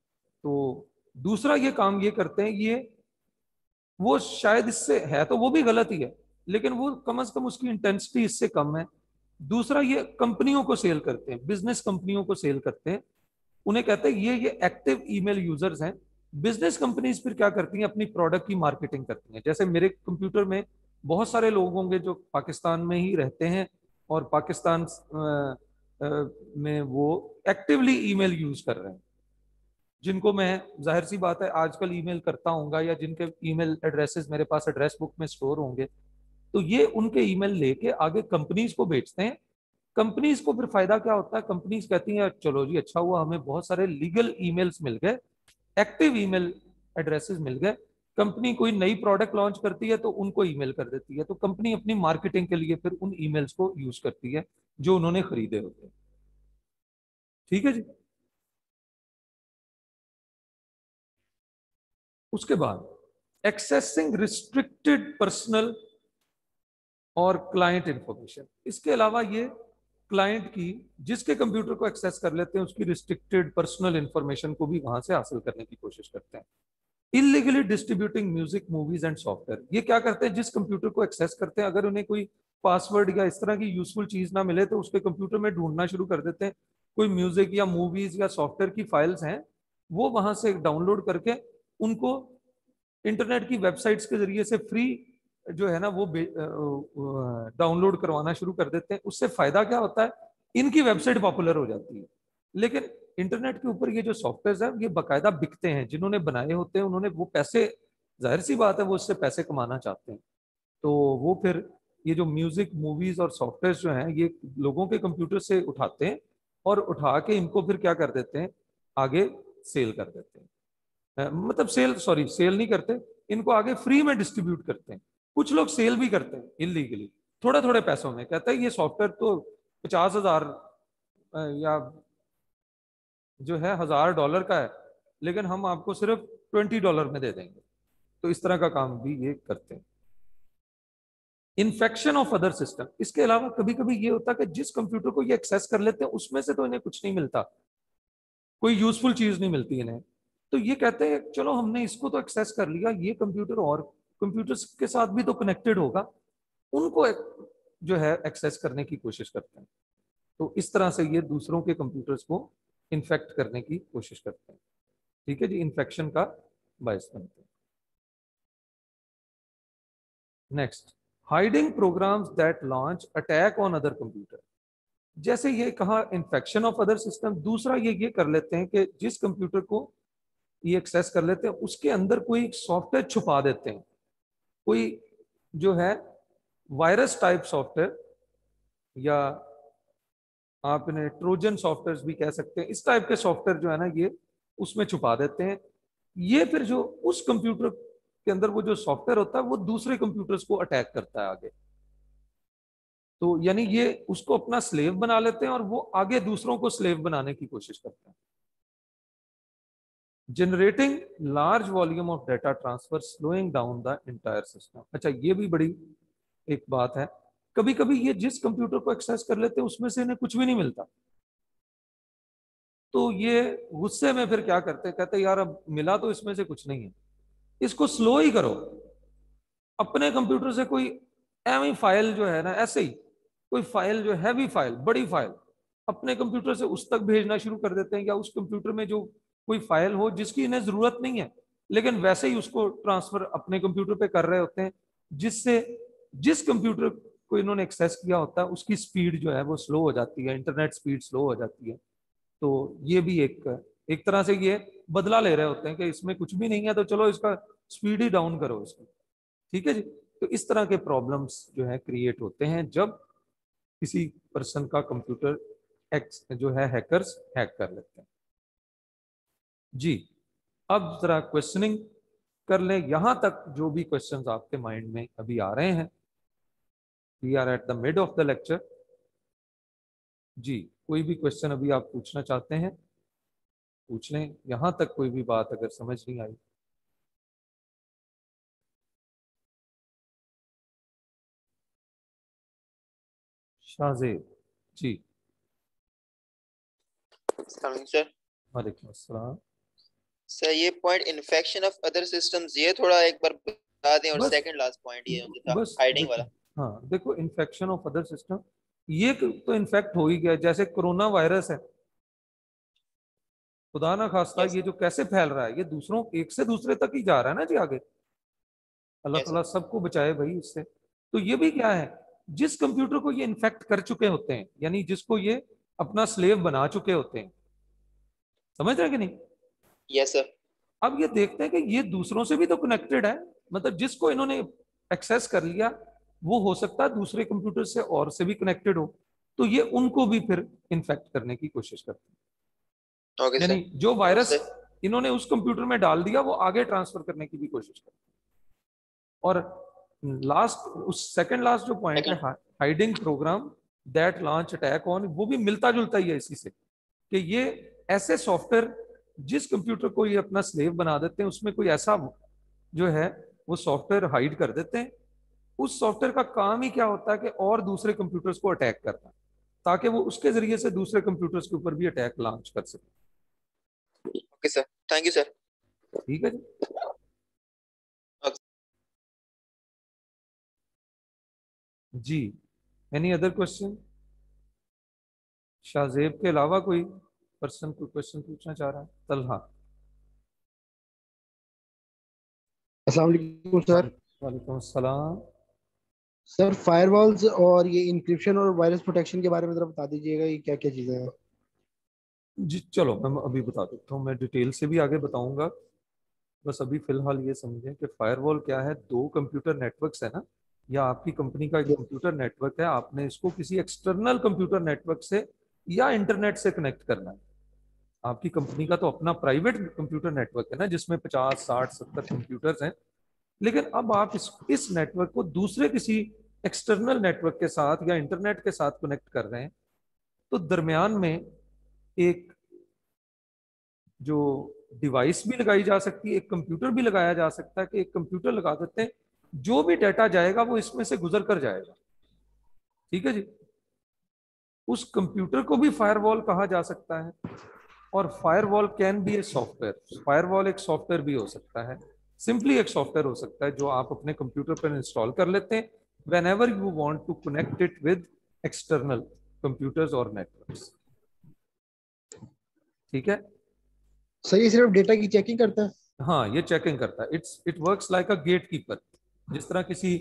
तो दूसरा ये काम ये करते हैं, ये वो शायद इससे है तो वो भी गलत ही है, लेकिन वो कम अज कम उसकी इंटेंसिटी इससे कम है। दूसरा ये कंपनियों को सेल करते हैं, बिज़नेस कंपनियों को सेल करते हैं। उन्हें कहते हैं, ये ये एक्टिव ईमेल यूज़र्स हैं। बिज़नेस कंपनीज़ फिर क्या करती हैं? अपनी प्रोडक्ट की मार्केटिंग करती हैं। जैसे मेरे कंप्यूटर में बहुत सारे लोग होंगे जो पाकिस्तान में ही रहते हैं और पाकिस्तान में वो एक्टिवली ईमेल यूज़ कर रहे हैं। जिनको मैं, ज़ाहिर सी बात है, आजकल ईमेल करता हूँ या जिनके ईमेल एड्रेसेस मेरे पास एड्रेस बुक में स्टोर होंगे तो ये उनके ईमेल लेके आगे कंपनीज़ को बेचते हैं। कंपनीज़ को फिर फ़ायदा क्या होता है? कंपनीज़ कहती हैं, चलो जी अच्छा हुआ, हमें बहुत सारे लीगल ईमेल्स मिल गए, एक्टिव ईमेल एड्रेसेस मिल गए। कंपनी कोई नई प्रोडक्ट लॉन्च करती है तो उनको ईमेल कर देती है। तो कंपनी अपनी मार्केटिंग के लिए फिर उन ईमेल्स को यूज़ करती है, जो उन्होंने खरीदे होते हैं। ठीक है जी? उसके बाद एक्सेसिंग रिस्ट्रिक्टेड पर्सनल और क्लाइंट इंफॉर्मेशन इसके अलावा ये क्लाइंट की, जिसके कंप्यूटर को एक्सेस कर लेते हैं, उसकी रिस्ट्रिक्टेड पर्सनल इंफॉर्मेशन को भी वहाँ से हासिल करने की कोशिश करते हैं। Illegally distributing music movies and software ये क्या करते हैं? जिस कंप्यूटर को एक्सेस करते हैं, अगर उन्हें कोई पासवर्ड या इस तरह की यूजफुल चीज़ ना मिले तो उसके कंप्यूटर में ढूंढना शुरू कर देते हैं। कोई म्यूज़िक या मूवीज़ या सॉफ्टवेयर की फाइल्स हैं, वो वहाँ से डाउनलोड करके उनको इंटरनेट की वेबसाइट्स के ज़रिए से फ्री जो है ना, वो डाउनलोड करवाना शुरू कर देते हैं। उससे फ़ायदा क्या होता है? इनकी वेबसाइट पॉपुलर हो जाती है। लेकिन इंटरनेट के ऊपर ये जो सॉफ्टवेयर है, ये बाकायदा बिकते हैं। जिन्होंने बनाए होते हैं, उन्होंने वो पैसे, ज़ाहिर सी बात है, वो उससे पैसे कमाना चाहते हैं। तो वो फिर ये जो म्यूज़िक मूवीज़ और सॉफ्टवेयर जो हैं, ये लोगों के कंप्यूटर से उठाते हैं और उठा के इनको फिर क्या कर देते हैं? आगे सेल कर देते हैं। मतलब सेल सॉरी सेल नहीं करते। इनको आगे फ्री में डिस्ट्रीब्यूट करते हैं। कुछ लोग सेल भी करते हैं इलीगली थोड़े थोड़े पैसों में। कहते हैं ये सॉफ्टवेयर तो पचास हज़ार या जो है हज़ार डॉलर का है, लेकिन हम आपको सिर्फ़ ट्वेंटी डॉलर में दे देंगे। तो इस तरह का काम भी ये करते हैं। इन्फेक्शन ऑफ़ अदर सिस्टम इसके अलावा कभी कभी ये होता है कि जिस कंप्यूटर को ये एक्सेस कर लेते हैं, उसमें से तो इन्हें कुछ नहीं मिलता। कोई यूजफुल चीज़ नहीं मिलती इन्हें। तो ये कहते हैं, चलो हमने इसको तो एक्सेस कर लिया, ये कंप्यूटर और कंप्यूटर्स के साथ भी तो कनेक्टेड होगा। उनको जो है एक्सेस करने की कोशिश करते हैं। तो इस तरह से ये दूसरों के कंप्यूटर्स को इन्फेक्ट करने की कोशिश करते हैं। ठीक है जी? इन्फेक्शन का बायस बनते हैं। Next hiding programs that launch attack on other computer जैसे ये कहा इन्फेक्शन ऑफ़ अदर सिस्टम दूसरा ये ये कर लेते हैं कि जिस कंप्यूटर को ये एक्सेस कर लेते हैं, उसके अंदर कोई सॉफ्टवेयर छुपा देते हैं। कोई जो है वायरस टाइप सॉफ्टवेयर या आप इन्हें ट्रोजन सॉफ्टवेयर भी कह सकते हैं। इस टाइप के सॉफ्टवेयर जो है ना, ये उसमें छुपा देते हैं। ये फिर जो उस कंप्यूटर के अंदर वो जो सॉफ्टवेयर होता है, वो दूसरे कंप्यूटर्स को अटैक करता है आगे। तो यानी ये उसको अपना स्लेव बना लेते हैं और वो आगे दूसरों को स्लेव बनाने की कोशिश करते हैं। Generating large volume of data transfer slowing down the entire system अच्छा ये भी बड़ी एक बात है। कभी कभी ये जिस कंप्यूटर को एक्सेस कर लेते हैं, उसमें से इन्हें कुछ भी नहीं मिलता। तो ये गुस्से में फिर क्या करते कहते यार, अब मिला तो इसमें से कुछ नहीं है। इसको स्लो ही करो। अपने कंप्यूटर से कोई एम फ़ाइल जो है ना, ऐसे ही, कोई फ़ाइल जो हैवी फ़ाइल बड़ी फ़ाइल अपने कंप्यूटर से उस तक भेजना शुरू कर देते हैं या उस कंप्यूटर में जो कोई फ़ाइल हो जिसकी इन्हें ज़रूरत नहीं है, लेकिन वैसे ही उसको ट्रांसफ़र अपने कंप्यूटर पे कर रहे होते हैं, जिससे, जिस कंप्यूटर को इन्होंने एक्सेस किया होता है, उसकी स्पीड जो है वो स्लो हो जाती है, इंटरनेट स्पीड स्लो हो जाती है। तो ये भी एक एक तरह से ये बदला ले रहे होते हैं कि इसमें कुछ भी नहीं है तो चलो इसका स्पीड ही डाउन करो इसको। ठीक है जी? तो इस तरह के प्रॉब्लम्स जो है क्रिएट होते हैं जब किसी पर्सन का कंप्यूटर एक्स, जो है हैकर्स हैक कर लेते हैं। जी अब जरा क्वेश्चनिंग कर ले। यहाँ तक जो भी क्वेश्चंस आपके माइंड में अभी आ रहे हैं we are at the mid of the lecture जी कोई भी क्वेश्चन अभी आप पूछना चाहते हैं पूछ लें। यहाँ तक कोई भी बात अगर समझ नहीं आई। शाहजेब जी। सर वालेकुम अस्सलाम। सर ये point infection of other systems ये थोड़ा एक बार बता दें और सेकंड लास्ट पॉइंट ये था हाइडिंग वाला। हाँ देखो इन्फेक्शन ऑफ़ अदर सिस्टम ये तो इन्फेक्ट हो ही गया जैसे कोरोना वायरस है। खुदा ना खास्ता Yes. ये जो कैसे फैल रहा है ये दूसरों एक से दूसरे तक ही जा रहा है ना जी आगे। अल्लाह Yes, ताला सबको बचाए भाई इससे। तो ये भी क्या है जिस कंप्यूटर को ये इन्फेक्ट कर चुके होते हैं यानी जिसको ये अपना स्लेव बना चुके होते हैं समझ रहे कि नहीं? यस सर अब ये देखते हैं कि ये दूसरों से भी तो कनेक्टेड है। मतलब जिसको इन्होंने एक्सेस कर लिया वो हो सकता है दूसरे कंप्यूटर से और से भी कनेक्टेड हो। तो ये उनको भी फिर इन्फेक्ट करने की कोशिश करते हैं। ओके यानी जो वायरस सर इन्होंने उस कंप्यूटर में डाल दिया वो आगे ट्रांसफ़र करने की भी कोशिश करते हैं। और लास्ट उस सेकंड लास्ट जो पॉइंट है hiding program that launch attack on वो भी मिलता जुलता ही है इसी से कि ये ऐसे सॉफ्टवेयर जिस कंप्यूटर को ये अपना स्लेव बना देते हैं उसमें कोई ऐसा जो है वो सॉफ्टवेयर हाइड कर देते हैं उस सॉफ्टवेयर का काम ही क्या होता है कि और दूसरे कंप्यूटर्स को अटैक करना ताकि वो उसके ज़रिए से दूसरे कंप्यूटर्स के ऊपर भी अटैक लॉन्च कर सके। Okay sir thank you sir ठीक है जी। जी एनी अदर क्वेश्चन शाहजेब के अलावा कोई? पर्सन कोई क्वेश्चन पूछना चाह रहा है? तलहा। अस्सलाम वालेकुम सर। वालेकुम अस्सलाम सर फायरवॉल्स और ये इंक्रिप्शन और वायरस प्रोटेक्शन के बारे में जरा बता दीजिएगा ये क्या क्या चीज़ें हैं? जी चलो मैं अभी बता देता हूँ मैं डिटेल से भी आगे बताऊँगा। बस अभी फ़िलहाल ये समझें कि फायरवॉल क्या है? दो कंप्यूटर नेटवर्क्स है ना? या आपकी कंपनी का एक कंप्यूटर नेटवर्क है आपने इसको किसी एक्सटर्नल कंप्यूटर नेटवर्क से या इंटरनेट से कनेक्ट करना है। आपकी कंपनी का तो अपना प्राइवेट कंप्यूटर नेटवर्क है ना, जिसमें 50 60 70 कंप्यूटर्स हैं। लेकिन अब आप इस इस नेटवर्क को दूसरे किसी एक्सटर्नल नेटवर्क के साथ या इंटरनेट के साथ कनेक्ट कर रहे हैं तो दरमियान में एक जो डिवाइस भी लगाई जा सकती है, एक कंप्यूटर भी लगाया जा सकता है कि एक कंप्यूटर लगा देते हैं, जो भी डाटा जाएगा वो इसमें से गुजर कर जाएगा। ठीक है जी? उस कंप्यूटर को भी फायरवॉल कहा जा सकता है। और firewall can be a software firewall एक सॉफ्टवेयर भी हो सकता है. सिंपली एक सॉफ्टवेयर हो सकता है जो आप अपने कंप्यूटर पर इंस्टॉल कर लेते हैं. Whenever you want to connect it with external computers और नेटवर्क्स ठीक है? सर ये सिर्फ़ डेटा की चेकिंग करता है? हाँ ये चेकिंग करता है. It's it works like a gatekeeper जिस तरह किसी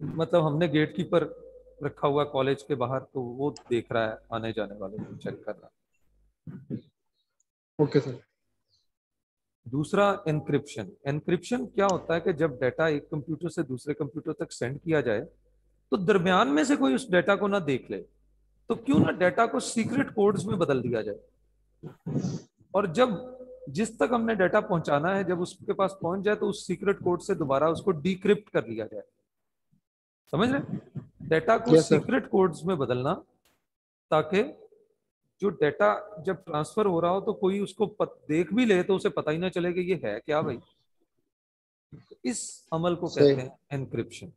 मतलब हमने गेट कीपर रखा हुआ कॉलेज के बाहर तो वो देख रहा है आने जाने वाले को चेक कर रहा है. Okay sir. दूसरा एनक्रिप्शन एनक्रिप्शन क्या होता है कि जब डाटा एक कंप्यूटर से दूसरे कंप्यूटर तक सेंड किया जाए तो दरमियान में से कोई उस डाटा को ना देख ले तो क्यों ना डाटा को सीक्रेट कोड्स में बदल दिया जाए? और जब जिस तक हमने डाटा पहुंचाना है जब उसके पास पहुँच जाए तो उस सीक्रेट कोड से दोबारा उसको डिक्रिप्ट कर लिया जाए। समझ रहे डाटा को Yes, सीक्रेट कोड्स में बदलना ताकि जो डेटा जब ट्रांसफ़र हो रहा हो तो कोई उसको पत, देख भी ले तो उसे पता ही ना चले कि ये है क्या भाई? इस अमल को कहते हैं एनक्रिप्शन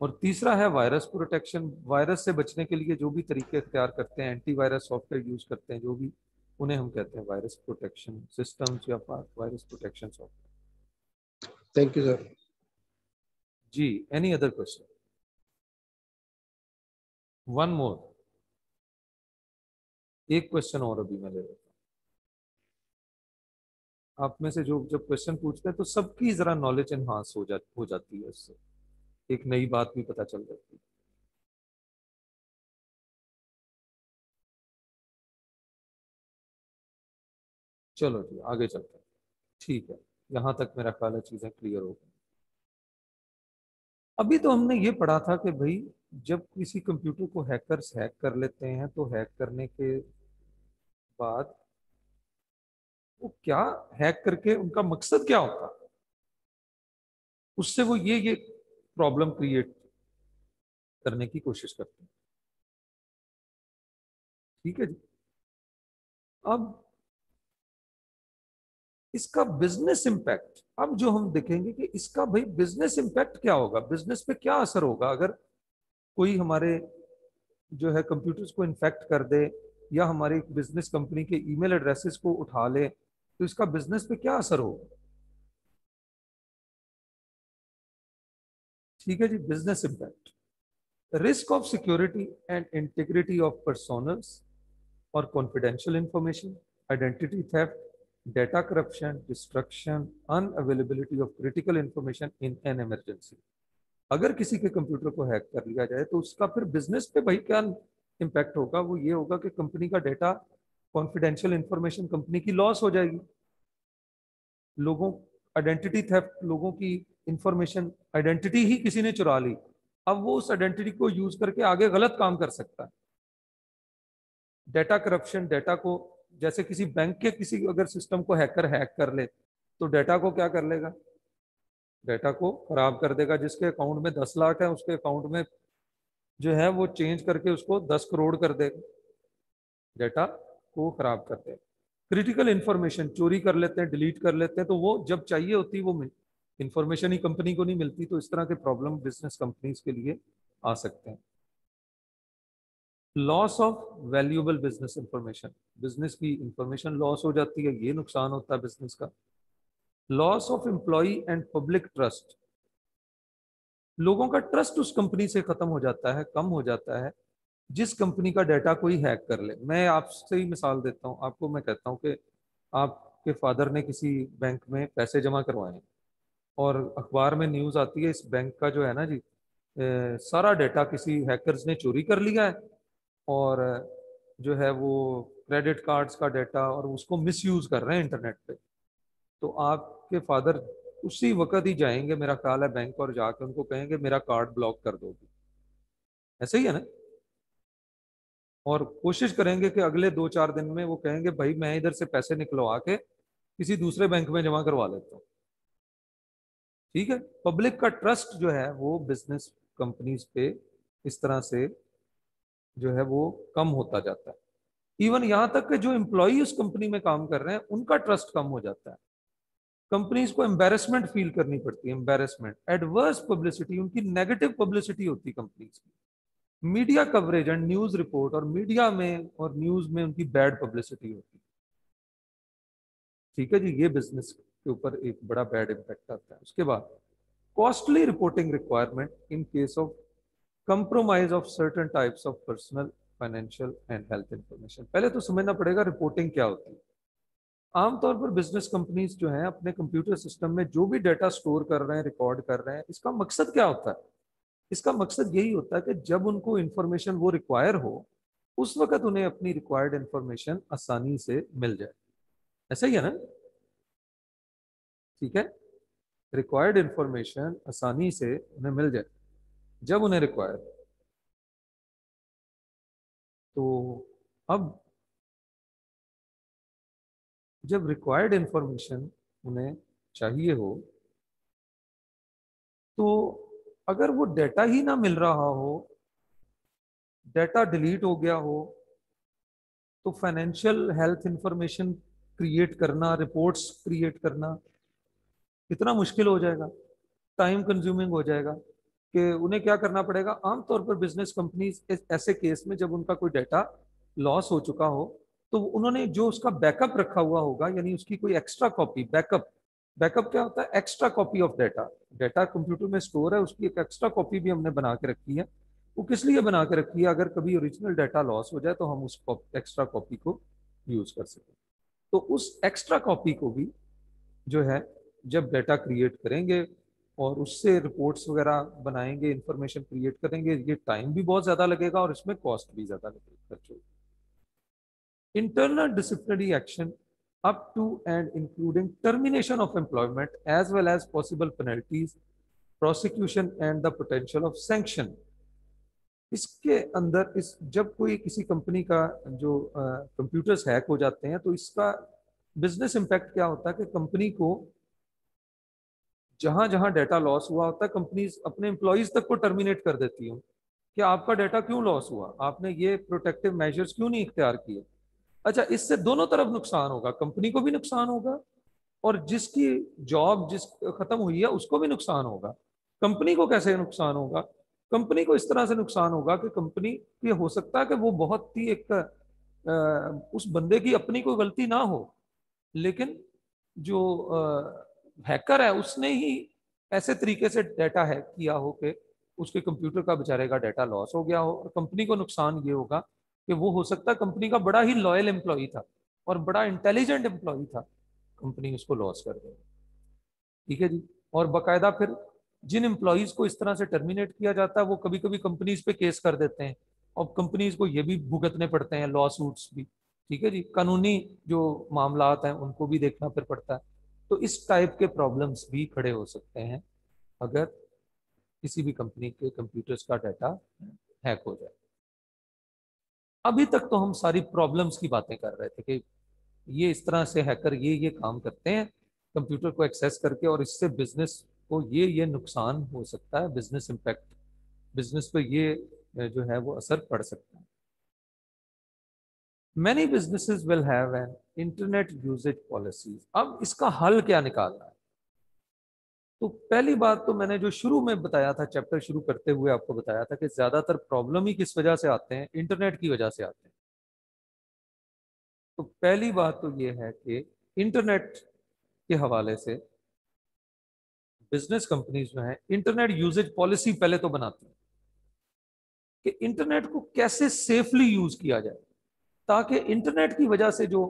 और तीसरा है वायरस प्रोटेक्शन वायरस से बचने के लिए जो भी तरीके इख्तियार करते हैं एंटीवायरस सॉफ्टवेयर यूज़ करते हैं जो भी उन्हें हम कहते हैं वायरस प्रोटेक्शन सिस्टम्स या virus protection software thank you sir ji any other question one more एक क्वेश्चन और अभी मैं ले लेता हूँ। आप में से जो जब क्वेश्चन पूछते हैं तो सबकी जरा नॉलेज एनहांस हो जा, हो जाती है उससे। एक नई बात भी पता चल जाती है। चलो जी, आगे चलते हैं। ठीक है, यहाँ तक मेरा ख्याल है चीज़ें क्लियर हो गई। अभी तो हमने ये पढ़ा था कि भाई, जब किसी कंप्यूटर को हैकर्स हैक कर लेते हैं तो हैक करने के बाद वो क्या हैक करके उनका मकसद क्या होता? उससे वो ये ये प्रॉब्लम क्रिएट करने की कोशिश करते हैं। ठीक है जी? अब इसका बिज़नेस इम्पैक्ट अब जो हम देखेंगे कि इसका भाई बिज़नेस इम्पैक्ट क्या होगा? बिज़नेस पे क्या असर होगा? अगर कोई हमारे जो है कंप्यूटर्स को इन्फेक्ट कर दे या हमारी बिज़नेस कंपनी के ईमेल एड्रेसेस को उठा ले तो इसका बिज़नेस पे क्या असर होगा ठीक है जी business impact risk of security and integrity of personals और confidential information identity theft data corruption, destruction, unavailability of critical information in an emergency. अगर किसी के कंप्यूटर को हैक कर लिया जाए तो उसका फिर बिज़नेस पे भाई क्या इम्पैक्ट होगा, वो ये होगा कि कंपनी का डेटा कॉन्फिडेंशियल इंफॉर्मेशन कंपनी की लॉस हो जाएगी। लोगों आइडेंटिटी थेफ्ट लोगों की इंफॉर्मेशन आइडेंटिटी ही किसी ने चुरा ली। अब वो उस आइडेंटिटी को यूज़ करके आगे गलत काम कर सकता है। डेटा करप्शन डेटा को, जैसे किसी बैंक के किसी अगर सिस्टम को हैकर हैक कर ले तो डेटा को क्या कर लेगा? डेटा को खराब कर देगा, जिसके अकाउंट में दस लाख है, उसके अकाउंट में जो है वो चेंज करके उसको दस करोड़ कर देगा डेटा को खराब कर देगा क्रिटिकल इंफॉर्मेशन चोरी कर लेते हैं डिलीट कर लेते हैं तो वो जब चाहिए होती वो इंफॉर्मेशन ही कंपनी को नहीं मिलती तो इस तरह के प्रॉब्लम बिज़नेस कंपनीज़ के लिए आ सकते हैं। Loss of valuable business information business की इंफॉर्मेशन लॉस हो जाती है, ये नुकसान होता है बिज़नेस का। Loss of employee and public trust लोगों का ट्रस्ट उस कंपनी से खत्म हो जाता है कम हो जाता है जिस कंपनी का डाटा कोई हैक कर ले। मैं आपसे ही मिसाल देता हूँ आपको मैं कहता हूँ कि आपके फादर ने किसी बैंक में पैसे जमा करवाए और अखबार में न्यूज़ आती है इस बैंक का जो है ना जी ए, सारा डाटा किसी हैकर्स ने चोरी कर लिया है और जो है वो क्रेडिट कार्ड्स का डाटा और उसको मिसयूज कर रहे हैं इंटरनेट पे। तो आपके फादर उसी वक्त ही जाएँगे, मेरा ख्याल है बैंक और जाके उनको कहेंगे, मेरा कार्ड ब्लॉक कर दोगे। ऐसे ही है ना? और कोशिश करेंगे कि अगले दो चार दिन में वो कहेंगे, भाई, मैं इधर से पैसे निकलवा के किसी दूसरे बैंक में जमा करवा लेता हूँ। ठीक है? पब्लिक का ट्रस्ट जो है, वो बिज़नेस कंपनीज़ पे इस तरह से जो है, वो कम होता जाता है। इवन यहाँ तक कि जो एम्प्लॉय उस कंपनी में काम कर रहे हैं, उनका ट्रस्ट कम हो जाता है। कंपनीज़ को एम्बेरसमेंट फील करनी पड़ती है एम्बेरसमेंट एडवर्स पब्लिसिटी उनकी नेगेटिव पब्लिसिटी होती है कंपनीज़ की. Media coverage and news report और मीडिया में और न्यूज़ में उनकी बैड पब्लिसिटी होती है. ठीक है जी, ये बिज़नेस के ऊपर एक बड़ा बैड इम्पैक्ट आता है. उसके बाद costly reporting requirement in case of compromise of certain types of personal financial and health information पहले तो समझना पड़ेगा रिपोर्टिंग क्या होती है. आमतौर पर बिज़नेस कंपनीज़ जो हैं, अपने कंप्यूटर सिस्टम में जो भी डाटा स्टोर कर रहे हैं रिकॉर्ड कर रहे हैं, इसका मकसद क्या होता है? इसका मकसद यही होता है कि जब उनको इंफॉर्मेशन वो रिक्वायर हो, उस वक्त उन्हें अपनी रिक्वायर्ड इंफॉर्मेशन आसानी से मिल जाए। ऐसा ही है ना? ठीक है? रिक्वायर्ड इंफॉर्मेशन आसानी से उन्हें मिल जाए, जब उन्हें रिक्वायर तो अब जब रिक्वायर्ड इंफॉर्मेशन उन्हें चाहिए हो तो अगर वो डेटा ही ना मिल रहा हो डेटा डिलीट हो गया हो तो फाइनेंशियल हेल्थ इंफॉर्मेशन क्रिएट करना रिपोर्ट्स क्रिएट करना कितना मुश्किल हो जाएगा टाइम कंज्यूमिंग हो जाएगा कि उन्हें क्या करना पड़ेगा? आमतौर पर बिज़नेस कंपनीज़ ऐसे केस में जब उनका कोई डाटा लॉस हो चुका हो तो उन्होंने जो उसका बैकअप रखा हुआ होगा, यानी उसकी कोई एक्स्ट्रा कॉपी बैकअप बैकअप क्या होता है? Extra copy of data data computer में स्टोर है, उसकी एक एक्स्ट्रा कॉपी भी हमने बना के रखी है। वो किस लिए बना के रखी है? अगर कभी ओरिजिनल डाटा लॉस हो जाए तो हम उस एक्स्ट्रा कॉपी को यूज़ कर सकें। तो उस एक्स्ट्रा कॉपी को भी जो है, जब डाटा क्रिएट करेंगे और उससे रिपोर्ट्स वगैरह बनाएँगे इंफॉर्मेशन क्रिएट करेंगे, ये टाइम भी बहुत ज़्यादा लगेगा और इसमें कॉस्ट भी ज़्यादा लगेगा। खर्च होगी internal disciplinary action up to and including termination of employment as well as possible penalties, prosecution and the potential of sanction. इसके अंदर इस जब कोई किसी कंपनी का जो कंप्यूटर्स हैक हो जाते हैं तो इसका बिज़नेस इम्पैक्ट क्या होता है कि कंपनी को जहाँ जहाँ डाटा लॉस हुआ होता है कंपनीज़ अपने एम्प्लॉयज़ तक को टर्मिनेट कर देती हूँ कि आपका डाटा क्यों लॉस हुआ आपने ये प्रोटेक्टिव मेजर्स क्यों नहीं इख्तियार किए अच्छा इससे दोनों तरफ़ नुकसान होगा, कंपनी को भी नुकसान होगा और जिसकी जॉब जिस खत्म हुई है उसको भी नुकसान होगा। कंपनी को कैसे नुकसान होगा? कंपनी को इस तरह से नुकसान होगा कि कंपनी, ये हो सकता है कि वो बहुत ही एक उस बंदे की अपनी कोई गलती ना हो, लेकिन जो हैकर है उसने ही ऐसे तरीके से डाटा हैक किया हो कि उसके कंप्यूटर का बेचारे का डाटा लॉस हो गया हो और कंपनी को नुकसान ये होगा कि वो हो सकता कंपनी का बड़ा ही लॉयल एम्प्लॉय था और बड़ा इंटेलिजेंट एम्प्लॉय था। कंपनी उसको लॉस कर दे ठीक है जी? और बाकायदा फिर जिन एम्प्लॉयज़ को इस तरह से टर्मिनेट किया जाता है, वो कभी कभी कंपनीज़ पे केस कर देते हैं। और कंपनीज़ को ये भी भुगतने पड़ते हैं लॉ सूट्स भी। ठीक है जी? कानूनी जो मामला हैं, उनको भी देखना फिर पड़ता है। तो इस टाइप के प्रॉब्लम्स भी खड़े हो सकते हैं, अगर किसी भी कंपनी के कंप्यूटर्स का डाटा हैक हो जाए। अभी तक तो हम सारी प्रॉब्लम्स की बातें कर रहे थे कि ये इस तरह से हैकर ये ये काम करते हैं कंप्यूटर को एक्सेस करके और इससे बिज़नेस को ये ये नुकसान हो सकता है बिज़नेस इम्पैक्ट बिज़नेस पे ये जो है वो असर पड़ सकता है। Many businesses will have an internet usages policies अब इसका हल क्या निकालना है? तो पहली बात तो मैंने जो शुरू में बताया था चैप्टर शुरू करते हुए आपको बताया था कि ज़्यादातर प्रॉब्लम ही किस वजह से आते हैं? इंटरनेट की वजह से आते हैं। तो पहली बात तो ये है कि इंटरनेट के हवाले से बिज़नेस कंपनीज़ जो है इंटरनेट यूजेज पॉलिसी पहले तो बनाती है कि इंटरनेट को कैसे सेफली यूज़ किया जाए ताकि इंटरनेट की वजह से जो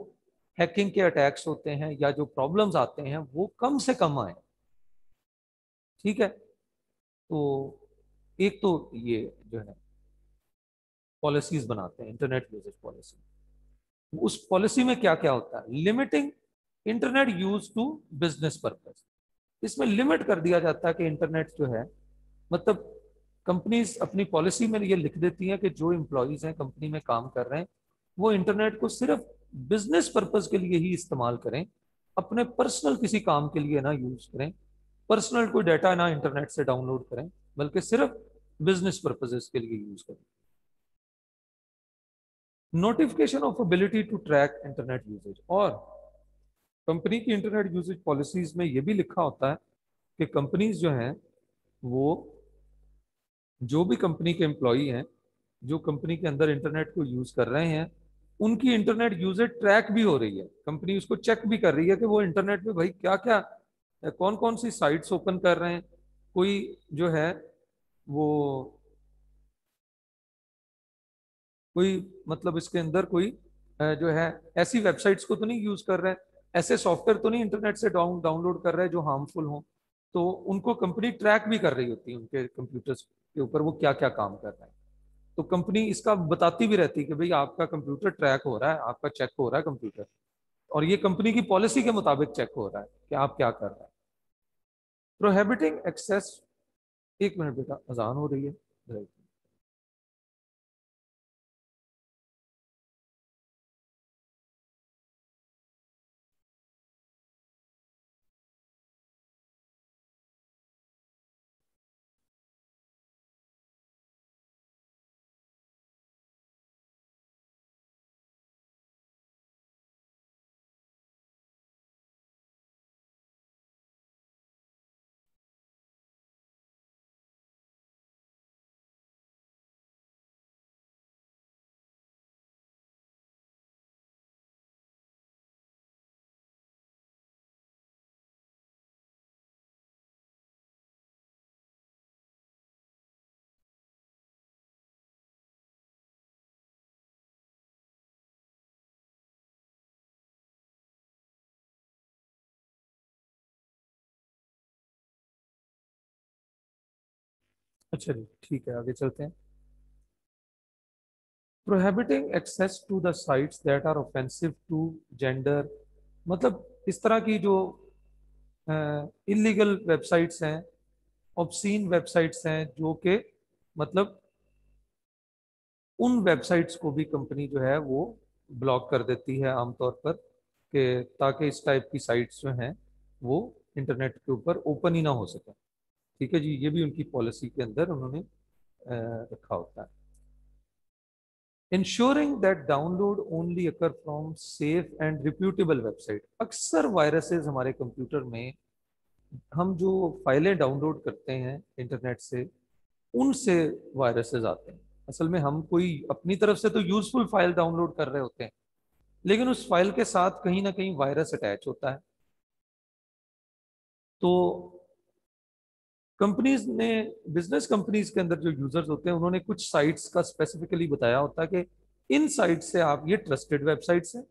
हैकिंग के अटैक्स होते हैं या जो प्रॉब्लम्स आते हैं, वो कम से कम आए। ठीक है? तो एक तो ये जो है पॉलिसीज़ बनाते हैं इंटरनेट यूजेज पॉलिसी उस पॉलिसी में क्या क्या होता है? Limiting internet use to business purpose इसमें लिमिट कर दिया जाता है कि इंटरनेट जो है मतलब कंपनीज़ अपनी पॉलिसी में ये लिख देती हैं कि जो एम्प्लॉयज़ हैं कंपनी में काम कर रहे हैं, वो इंटरनेट को सिर्फ़ बिज़नेस पर्पज के लिए ही इस्तेमाल करें, अपने पर्सनल किसी काम के लिए ना यूज़ करें पर्सनल कोई डाटा ना इंटरनेट से डाउनलोड करें, बल्कि सिर्फ़ बिज़नेस पर्पजेस के लिए यूज़ करें। Notification of ability to track internet usages और कंपनी की इंटरनेट यूजेज पॉलिसीज़ में यह भी लिखा होता है कि कंपनीज़ जो हैं, वो जो भी कंपनी के एम्प्लॉई हैं, जो कंपनी के अंदर इंटरनेट को यूज़ कर रहे हैं, उनकी इंटरनेट यूजेज ट्रैक भी हो रही है। कंपनी उसको चेक भी कर रही है कि वो इंटरनेट में भाई क्या क्या कौन कौन सी साइट्स ओपन कर रहे हैं? कोई जो है, वो कोई मतलब इसके अंदर कोई जो है, ऐसी वेबसाइट्स को तो नहीं यूज़ कर रहे हैं? ऐसे सॉफ्टवेयर तो नहीं इंटरनेट से डाउन डाउनलोड कर रहे हैं जो हार्मफुल हो? तो उनको कंपनी ट्रैक भी कर रही होती है उनके कंप्यूटर्स के ऊपर, वो क्या क्या काम कर रहे हैं? तो कंपनी इसका बताती भी रहती है कि भाई आपका कंप्यूटर ट्रैक हो रहा है, आपका चेक हो रहा है कंप्यूटर और ये कंपनी की पॉलिसी के मुताबिक चेक हो रहा है कि आप क्या कर रहे हैं। प्रोहेबिटिंग एक्सेस एक मिनट बेटा, अजान हो रही है। अच्छा जी ठीक है, आगे चलते हैं। Prohibiting access to the sites that are offensive to gender मतलब इस तरह की जो इलीगल वेबसाइट्स हैं ऑब्सीन वेबसाइट्स हैं, जो कि मतलब उन वेबसाइट्स को भी कंपनी जो है वो ब्लॉक कर देती है आमतौर पर कि, ताकि इस टाइप की साइट्स जो हैं वो इंटरनेट के ऊपर ओपन ही ना हो सके। ठीक है जी, ये भी उनकी पॉलिसी के अंदर उन्होंने रखा होता है। Ensuring that download only occur from safe and reputable website अक्सर वायरसेस हमारे कंप्यूटर में, हम जो फाइलें डाउनलोड करते हैं इंटरनेट से, उनसे वायरसेस आते हैं। असल में हम कोई अपनी तरफ़ से तो यूजफुल फ़ाइल डाउनलोड कर रहे होते हैं, लेकिन उस फ़ाइल के साथ कहीं ना कहीं वायरस अटैच होता है। तो कंपनीज़ ने बिज़नेस कंपनीज़ के अंदर जो यूज़र्स होते हैं, उन्होंने कुछ साइट्स का स्पेसिफिकली बताया होता है कि इन साइट से आप, ये ट्रस्टेड वेबसाइट्स हैं,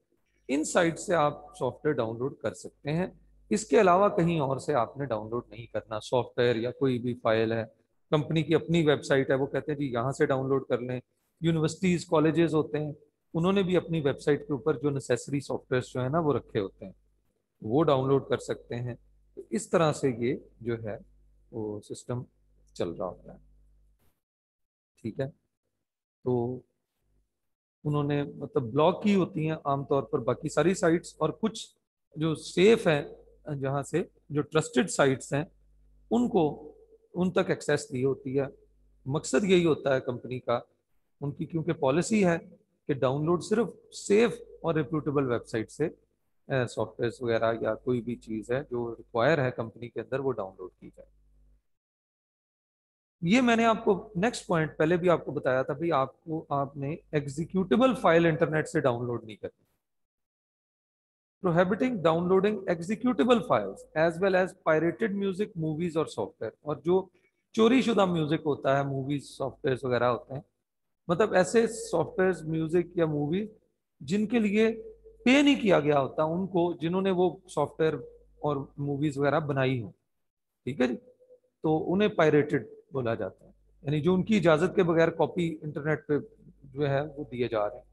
इन साइट से आप सॉफ्टवेयर डाउनलोड कर सकते हैं। इसके अलावा कहीं और से आपने डाउनलोड नहीं करना सॉफ्टवेयर या कोई भी फ़ाइल है कंपनी की अपनी वेबसाइट है, वो कहते हैं, जी, यहाँ से डाउनलोड कर लें। यूनिवर्सिटीज़ कॉलेजेस होते हैं, उन्होंने भी अपनी वेबसाइट के ऊपर जो नेसेसरी सॉफ्टवेयर जो है ना, वो रखे होते हैं। वो डाउनलोड कर सकते हैं। तो इस तरह से ये जो है वो सिस्टम चल रहा होता है। ठीक है? तो उन्होंने मतलब ब्लॉक की होती हैं आमतौर पर बाकी सारी साइट्स और कुछ जो सेफ़ हैं, जहाँ से जो ट्रस्टेड साइट्स हैं, उनको, उन तक एक्सेस दी होती है। मकसद यही होता है कंपनी का, उनकी क्योंकि पॉलिसी है कि डाउनलोड सिर्फ़ सेफ़ और रिप्यूटेबल वेबसाइट से सॉफ्टवेयर वगैरह या कोई भी चीज़ है जो रिक्वायर है कंपनी के अंदर, वो डाउनलोड की जाए। ये मैंने आपको नेक्स्ट पॉइंट पहले भी आपको बताया था भाई, आपको, आपने एग्जीक्यूटेबल फ़ाइल इंटरनेट से डाउनलोड नहीं करनी। Prohibiting downloading executable files as well as pirated music movies और सॉफ्टवेयर और जो चोरी शुदा म्यूज़िक होता है मूवीज़ सॉफ्टवेयर वगैरह होते हैं मतलब ऐसे सॉफ्टवेयर म्यूज़िक या मूवीज़ जिनके लिए पे नहीं किया गया होता, उनको, जिन्होंने वो सॉफ्टवेयर और मूवीज़ वगैरह बनाई हो। ठीक है जी? तो उन्हें पायरेटेड बोला जाता है। यानी जो उनकी इजाज़त के बगैर कॉपी इंटरनेट पे जो है, वो दिए जा रहे हैं।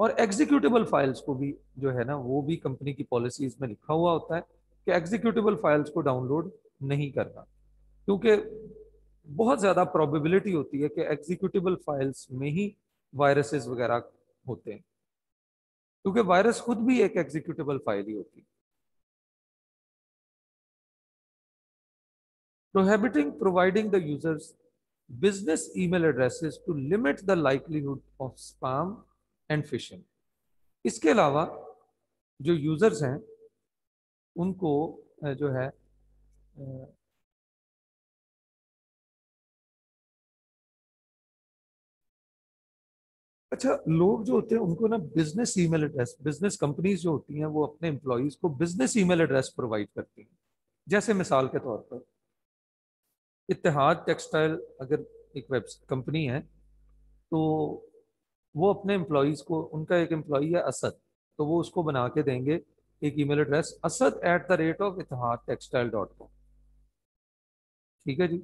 और एग्जीक्यूटेबल फाइल्स को भी जो है ना, वो भी कंपनी की पॉलिसीज़ में लिखा हुआ होता है कि एग्जीक्यूटिबल फाइल्स को डाउनलोड नहीं करना। क्योंकि बहुत ज़्यादा प्रोबेबिलिटी होती है कि एग्जीक्यूटिबल फाइल्स में ही वायरसेस वगैरह होते हैं। क्योंकि वायरस खुद भी एक एग्जीक्यूटिबल फ़ाइल ही होती है। Prohibiting, providing the users business email addresses to limit the likelihood of spam and phishing. इसके अलावा जो यूज़र्स हैं, उनको जो है अच्छा लोग जो होते हैं, उनको ना business email address business companies जो होती हैं, वो अपने एम्प्लॉयज़ को बिज़नेस ईमेल एड्रेस प्रोवाइड करती हैं। जैसे मिसाल के तौर पर इतिहाद टेक्सटाइल अगर एक वेब कंपनी है तो वो अपने एम्प्लॉयज़ को, उनका एक एम्प्लॉय है असद तो वो उसको बना के देंगे एक email address, Asad at the rate of Ittehad textile dot com ठीक है जी?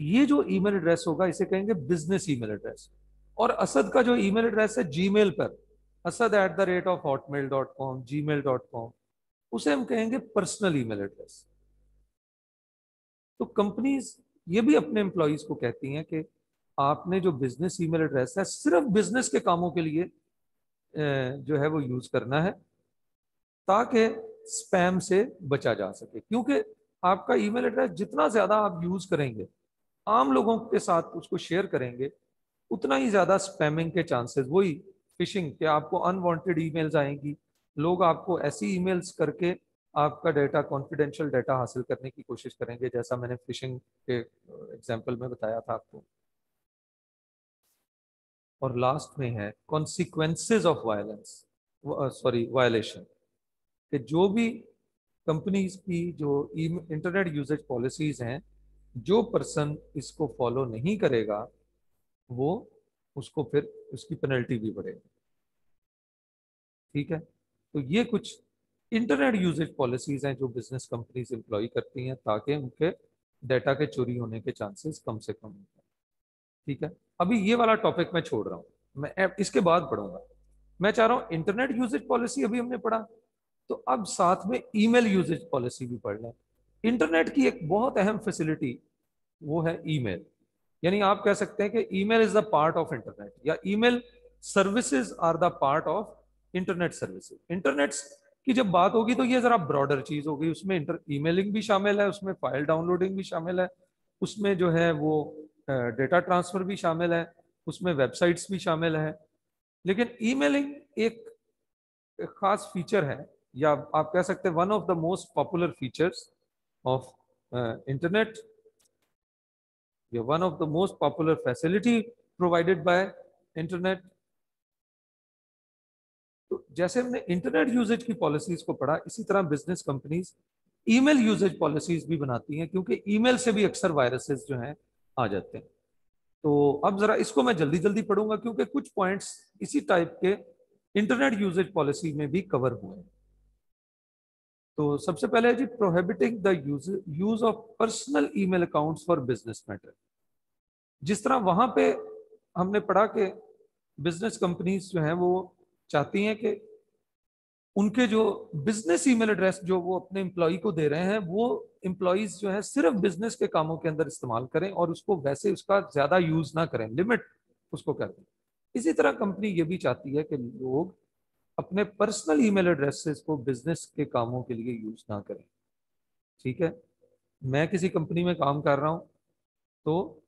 ये जो ईमेल एड्रेस होगा, इसे कहेंगे बिज़नेस ईमेल एड्रेस। और असद का जो ईमेल एड्रेस है जीमेल पर, Asad at the rate of Hotmail dot com Gmail dot com उसे हम कहेंगे पर्सनल ईमेल एड्रेस। तो कंपनीज़ ये भी अपने एम्प्लॉयज़ को कहती हैं कि आपने जो बिज़नेस ईमेल एड्रेस है, सिर्फ़ बिज़नेस के कामों के लिए जो है वो यूज़ करना है, ताकि स्पैम से बचा जा सके। क्योंकि आपका ईमेल एड्रेस जितना ज़्यादा आप यूज़ करेंगे, आम लोगों के साथ उसको शेयर करेंगे, उतना ही ज़्यादा स्पैमिंग के चांसेस वही फिशिंग के आपको अनवांटेड ईमेल्स आएँगी, लोग आपको ऐसी ईमेल्स करके आपका डेटा कॉन्फिडेंशियल डेटा हासिल करने की कोशिश करेंगे, जैसा मैंने फिशिंग के एग्जांपल में बताया था आपको। और लास्ट में है consequences of violence sorry violation कि जो भी कंपनीज़ की जो इंटरनेट यूजेज पॉलिसीज़ हैं, जो पर्सन इसको फॉलो नहीं करेगा, वो उसको फिर उसकी पेनल्टी भी बढ़ेगी। ठीक है? तो ये कुछ इंटरनेट यूजेज पॉलिसीज़ हैं जो बिज़नेस कंपनीज़ एम्प्लॉय करती हैं ताकि उनके डाटा के चोरी होने के चांसेस कम से कम हो ठीक है? अभी ये वाला टॉपिक मैं छोड़ रहा हूँ। मैं इसके बाद पढ़ूँगा। मैं चाह रहा हूँ इंटरनेट यूजेज पॉलिसी अभी हमने पढ़ा। तो अब साथ में ईमेल यूजेज पॉलिसी भी पढ़ लें। इंटरनेट की एक बहुत अहम फैसिलिटी वो है ईमेल यानी आप कह सकते हैं कि email is the part of internet या email services are the part of internet services internet कि जब बात होगी तो ये जरा ब्रॉडर चीज़ होगी। उसमें इंटर ईमेलिंग भी शामिल है उसमें फ़ाइल डाउनलोडिंग भी शामिल है उसमें जो है वो डेटा ट्रांसफ़र भी शामिल है उसमें वेबसाइट्स भी शामिल है। लेकिन ईमेलिंग एक, खास फीचर है या आप कह सकते हैं one of the most popular features of internet या one of the most popular facility provided by internet जैसे हमने इंटरनेट यूजेज की पॉलिसीज़ को पढ़ा, इसी तरह business companies email usages policies भी बनाती हैं, क्योंकि ईमेल से भी अक्सर वायरसेस जो हैं आ जाते हैं। तो अब जरा इसको मैं जल्दी जल्दी पढ़ूँगा, क्योंकि कुछ पॉइंट्स इसी टाइप के इंटरनेट यूजेज पॉलिसी में भी कवर हुए हैं। तो सबसे पहले जी prohibiting the use use of personal email accounts for business matter जिस तरह वहाँ पे हमने पढ़ा कि बिज़नेस कंपनीज़ जो हैं वो चाहती हैं कि उनके जो बिज़नेस ईमेल एड्रेस जो वो अपने एम्प्लॉय को दे रहे हैं, वो एम्प्लॉयज़ जो है सिर्फ़ बिज़नेस के कामों के अंदर इस्तेमाल करें और उसको वैसे उसका ज़्यादा यूज़ ना करें लिमिट उसको कर दें। इसी तरह कंपनी ये भी चाहती है कि लोग अपने पर्सनल ईमेल एड्रेसेस को बिज़नेस के कामों के लिए यूज़ ना करें। ठीक है? मैं किसी कंपनी में काम कर रहा हूँ तो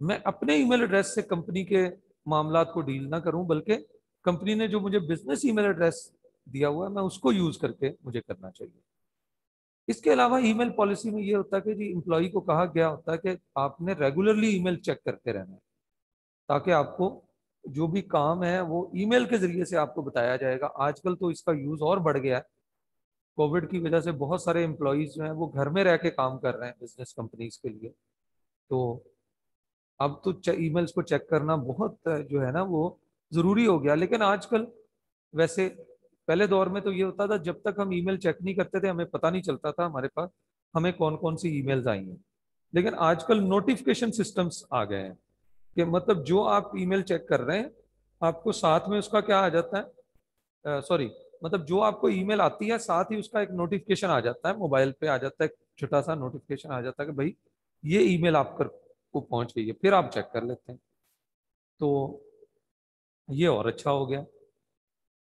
मैं अपने ईमेल एड्रेस से कंपनी के मामला को डील ना करूँ, बल्कि कंपनी ने जो मुझे बिज़नेस ईमेल एड्रेस दिया हुआ है, मैं उसको यूज़ करके मुझे करना चाहिए। इसके अलावा ईमेल पॉलिसी में ये होता है कि जी इम्प्लॉय को कहा गया होता है कि आपने रेगुलरली ईमेल चेक करते रहना है, ताकि आपको जो भी काम है, वो ईमेल के ज़रिए से आपको बताया जाएगा। आजकल तो इसका यूज़ और बढ़ गया है। कोविड की वजह से बहुत सारे एम्प्लॉयज़ जो हैं, वो घर में रह के काम कर रहे हैं बिज़नेस कंपनीज़ के लिए। तो अब तो ईमेल्स को चेक करना बहुत जो है ना, वो ज़रूरी हो गया। लेकिन आजकल वैसे पहले दौर में तो ये होता था, जब तक हम ईमेल चेक नहीं करते थे, हमें पता नहीं चलता था हमारे पास, हमें कौन कौन सी ईमेल्स आई हैं। लेकिन आजकल नोटिफिकेशन सिस्टम्स आ गए हैं कि मतलब जो आप ईमेल चेक कर रहे हैं, आपको साथ में उसका क्या आ जाता है? सॉरी मतलब जो आपको ईमेल आती है, साथ ही उसका एक नोटिफिकेशन आ जाता है मोबाइल पे आ जाता है छोटा सा नोटिफिकेशन आ जाता है कि भाई, ये ईमेल आप कर को पहुँच गई है, फिर आप चेक कर लेते हैं। तो ये और अच्छा हो गया।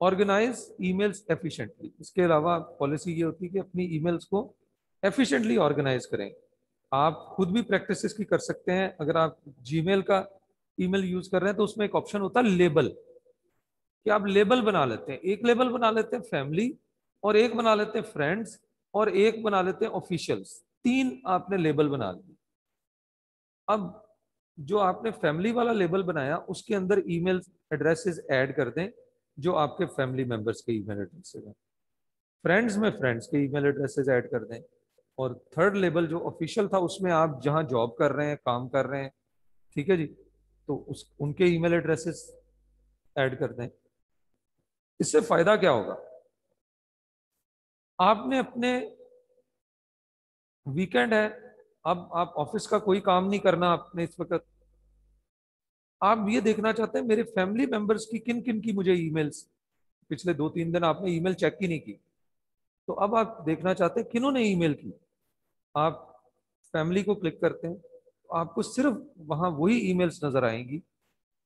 ऑर्गेनाइज ईमेल्स एफिशिएंटली इसके अलावा पॉलिसी ये होती है कि अपनी ईमेल्स को एफिशिएंटली ऑर्गेनाइज करें। आप खुद भी प्रैक्टिस की कर सकते हैं। अगर आप जीमेल का ईमेल यूज़ कर रहे हैं तो उसमें एक ऑप्शन होता है लेबल कि आप लेबल बना लेते हैं। एक लेबल बना लेते हैं फैमिली और एक बना लेते हैं फ्रेंड्स और एक बना लेते हैं ऑफिशियल्स तीन आपने लेबल बना लिए। अब जो आपने फैमिली वाला लेबल बनाया, उसके अंदर ईमेल एड्रेसेस ऐड कर दें, जो आपके फैमिली मेंबर्स के ईमेल एड्रेसेस हैं। फ्रेंड्स में फ्रेंड्स के ईमेल एड्रेसेस ऐड कर दें और थर्ड लेबल जो ऑफिशियल था, उसमें आप जहाँ जॉब कर रहे हैं, काम कर रहे हैं, ठीक है जी? तो उस, उनके ईमेल एड्रेसेस ऐड कर दें। इससे फ़ायदा क्या होगा? आपने अपने वीकेंड है अब आप ऑफ़िस का कोई काम नहीं करना आपने इस वक्त। आप ये देखना चाहते हैं, मेरे फैमिली मेंबर्स की किन किन की मुझे ईमेल्स पिछले दो तीन दिन आपने ईमेल चेक ही नहीं की। तो अब आप देखना चाहते हैं, किन्होंने ईमेल की? आप फैमिली को क्लिक करते हैं तो आपको सिर्फ़ वहाँ वही ईमेल्स नज़र आएँगी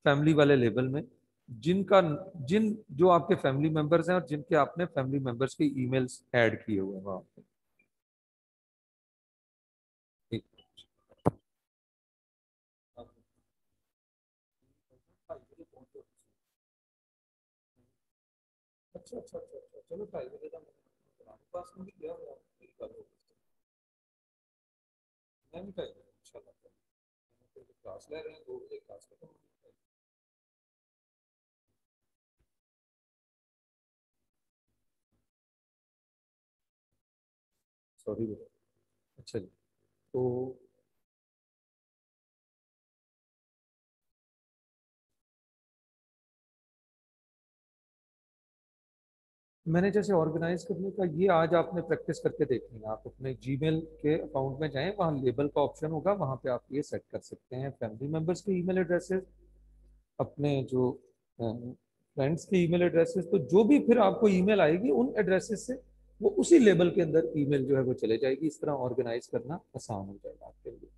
फैमिली वाले लेवल में, जिनका, जिन, जो आपके फैमिली मेंबर्स हैं और जिनके आपने फैमिली मेंबर्स के ईमेल्स ऐड किए हुए हैं वहाँ अच्छा अच्छा अच्छा अच्छा चलो ट्राई करेगा पास में भी गया हुआ मेरी बात हो मैं भी करूँगा इंशाल्लाह क्लास ले रहे हैं दो बजे क्लास खत्म होगी सॉरी अच्छा जी तो मैंने जैसे ऑर्गेनाइज करने का, ये आज आपने प्रैक्टिस करके देखनी है। आप अपने जीमेल के अकाउंट में जाएँ, वहाँ लेबल का ऑप्शन होगा, वहाँ पे आप ये सेट कर सकते हैं। फैमिली मेंबर्स के ईमेल एड्रेसेस अपने जो फ्रेंड्स के ईमेल एड्रेसेस तो जो भी फिर आपको ईमेल आएगी, उन एड्रेसेस से वो उसी लेबल के अंदर ईमेल जो है वो चले जाएगी। इस तरह ऑर्गेनाइज करना आसान हो जाएगा आपके लिए।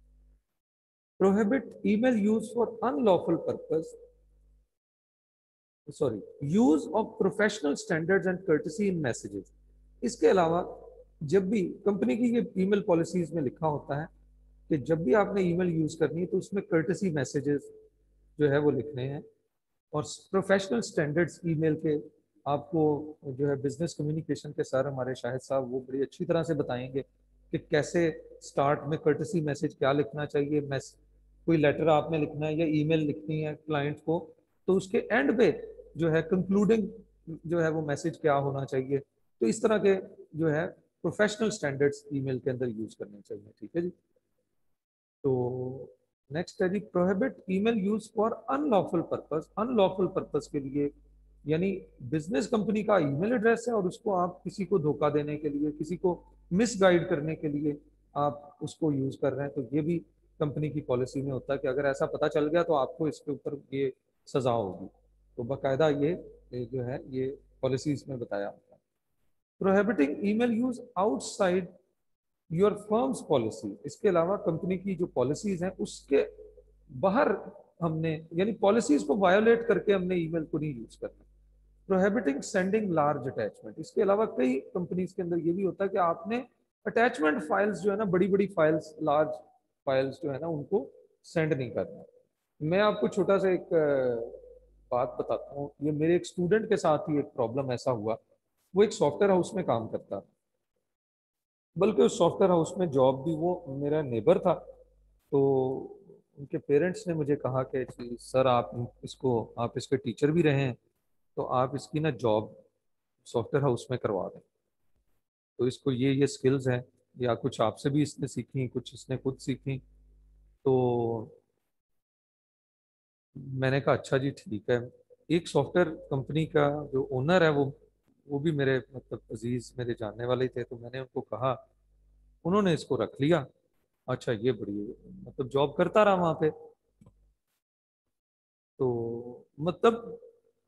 Prohibit email use for unlawful purpose sorry use of professional standards and courtesy in messages इसके अलावा, जब भी कंपनी की ये ईमेल पॉलिसीज़ में लिखा होता है कि जब भी आपने ईमेल यूज़ करनी है तो उसमें कर्टसी मैसेजेस जो है वो लिखने हैं। और प्रोफेशनल स्टैंडर्ड्स ईमेल के आपको जो है बिज़नेस कम्युनिकेशन के सर हमारे शाहिद साहब, वो बड़ी अच्छी तरह से बताएँगे कि कैसे स्टार्ट में कर्टसी मैसेज क्या लिखना चाहिए मैस कोई लेटर आपने लिखना है या ईमेल लिखनी है क्लाइंट को तो उसके एंड पे जो है कंक्लूडिंग जो है वो मैसेज क्या होना चाहिए। तो इस तरह के जो है प्रोफेशनल स्टैंडर्ड्स ईमेल के अंदर यूज़ करने चाहिए, ठीक है जी? तो नेक्स्ट है जी prohibit email use for unlawful purpose unlawful purpose के लिए, यानी बिज़नेस कंपनी का ईमेल एड्रेस है और उसको आप किसी को धोखा देने के लिए, किसी को मिसगाइड करने के लिए आप उसको यूज़ कर रहे हैं। तो ये भी कंपनी की पॉलिसी में होता है कि अगर ऐसा पता चल गया तो आपको इसके ऊपर ये सजा होगी। तो बाकायदा ये जो है, ये पॉलिसीज़ में बताया है। Prohibiting email use outside your firm's policy इसके अलावा कंपनी की जो पॉलिसीज़ हैं, उसके बाहर हमने, यानी पॉलिसीज़ को वायोलेट करके हमने ईमेल को नहीं यूज़ करना। प्रोहिबिटिंग सेंडिंग लार्ज अटैचमेंट इसके अलावा कई कंपनीज़ के अंदर ये भी होता है कि आपने अटैचमेंट फाइल्स जो है ना बड़ी बड़ी फाइल्स लार्ज फाइल्स जो है ना, उनको सेंड नहीं करना। मैं आपको छोटा सा एक बात बताता हूँ। ये मेरे एक स्टूडेंट के साथ ही एक प्रॉब्लम ऐसा हुआ। वो एक सॉफ्टवेयर हाउस में काम करता। बल्कि उस सॉफ्टवेयर हाउस में जॉब भी वो मेरा नेबर था। तो उनके पेरेंट्स ने मुझे कहा कि सर आप इसको, आप इसके टीचर भी रहे हैं तो आप इसकी ना जॉब सॉफ्टवेयर हाउस में करवा दें। तो इसको ये ये स्किल्स हैं, या कुछ आपसे भी इसने सीखी, कुछ इसने खुद सीखी। तो मैंने कहा अच्छा जी, ठीक है। एक सॉफ्टवेयर कंपनी का जो ओनर है वो वो भी मेरे मतलब अज़ीज़ मेरे जानने वाले थे तो मैंने उनको कहा, उन्होंने इसको रख लिया। अच्छा ये बड़ी मतलब जॉब करता रहा वहाँ पे। तो मतलब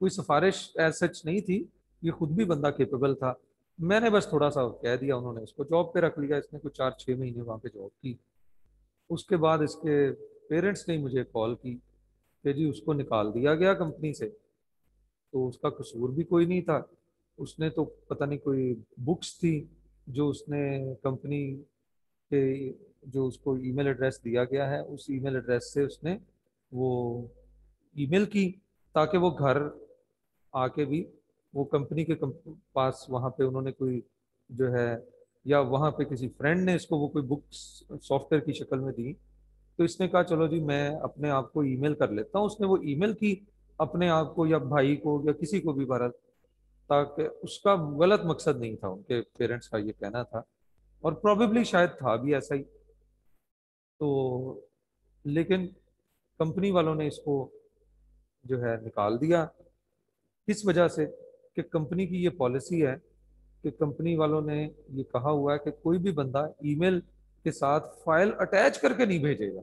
कोई सिफारिश एज सच नहीं थी, ये खुद भी बंदा केपेबल था। मैंने बस थोड़ा सा कह दिया उन्होंने इसको जॉब पे रख लिया, इसने कुछ चार छः महीने वहाँ पे जॉब की। उसके बाद इसके पेरेंट्स ने मुझे कॉल की। कि जी उसको निकाल दिया गया कंपनी से। तो उसका कसूर भी कोई नहीं था। उसने तो पता नहीं कोई बुक्स थी जो उसने कंपनी के जो उसको ईमेल एड्रेस दिया गया है, उस ईमेल एड्रेस से उसने वो ईमेल की ताकि वो घर आके भी वो कंपनी के पास वहाँ पे उन्होंने कोई जो है या वहाँ पे किसी फ्रेंड ने इसको वो कोई बुक्स सॉफ्टवेयर की शक्ल में दी तो इसने कहा, चलो जी, मैं अपने आप को ईमेल कर लेता हूँ। उसने वो ईमेल की अपने आप को या भाई को या किसी को भी भारत ताकि उसका गलत मकसद नहीं था, उनके पेरेंट्स का ये कहना था और प्रॉबेबली शायद था भी ऐसा ही। तो लेकिन कंपनी वालों ने इसको जो है निकाल दिया किस वजह से कि कंपनी की ये पॉलिसी है कि कंपनी वालों ने ये कहा हुआ है कि कोई भी बंदा ईमेल के साथ फ़ाइल अटैच करके नहीं भेजेगा।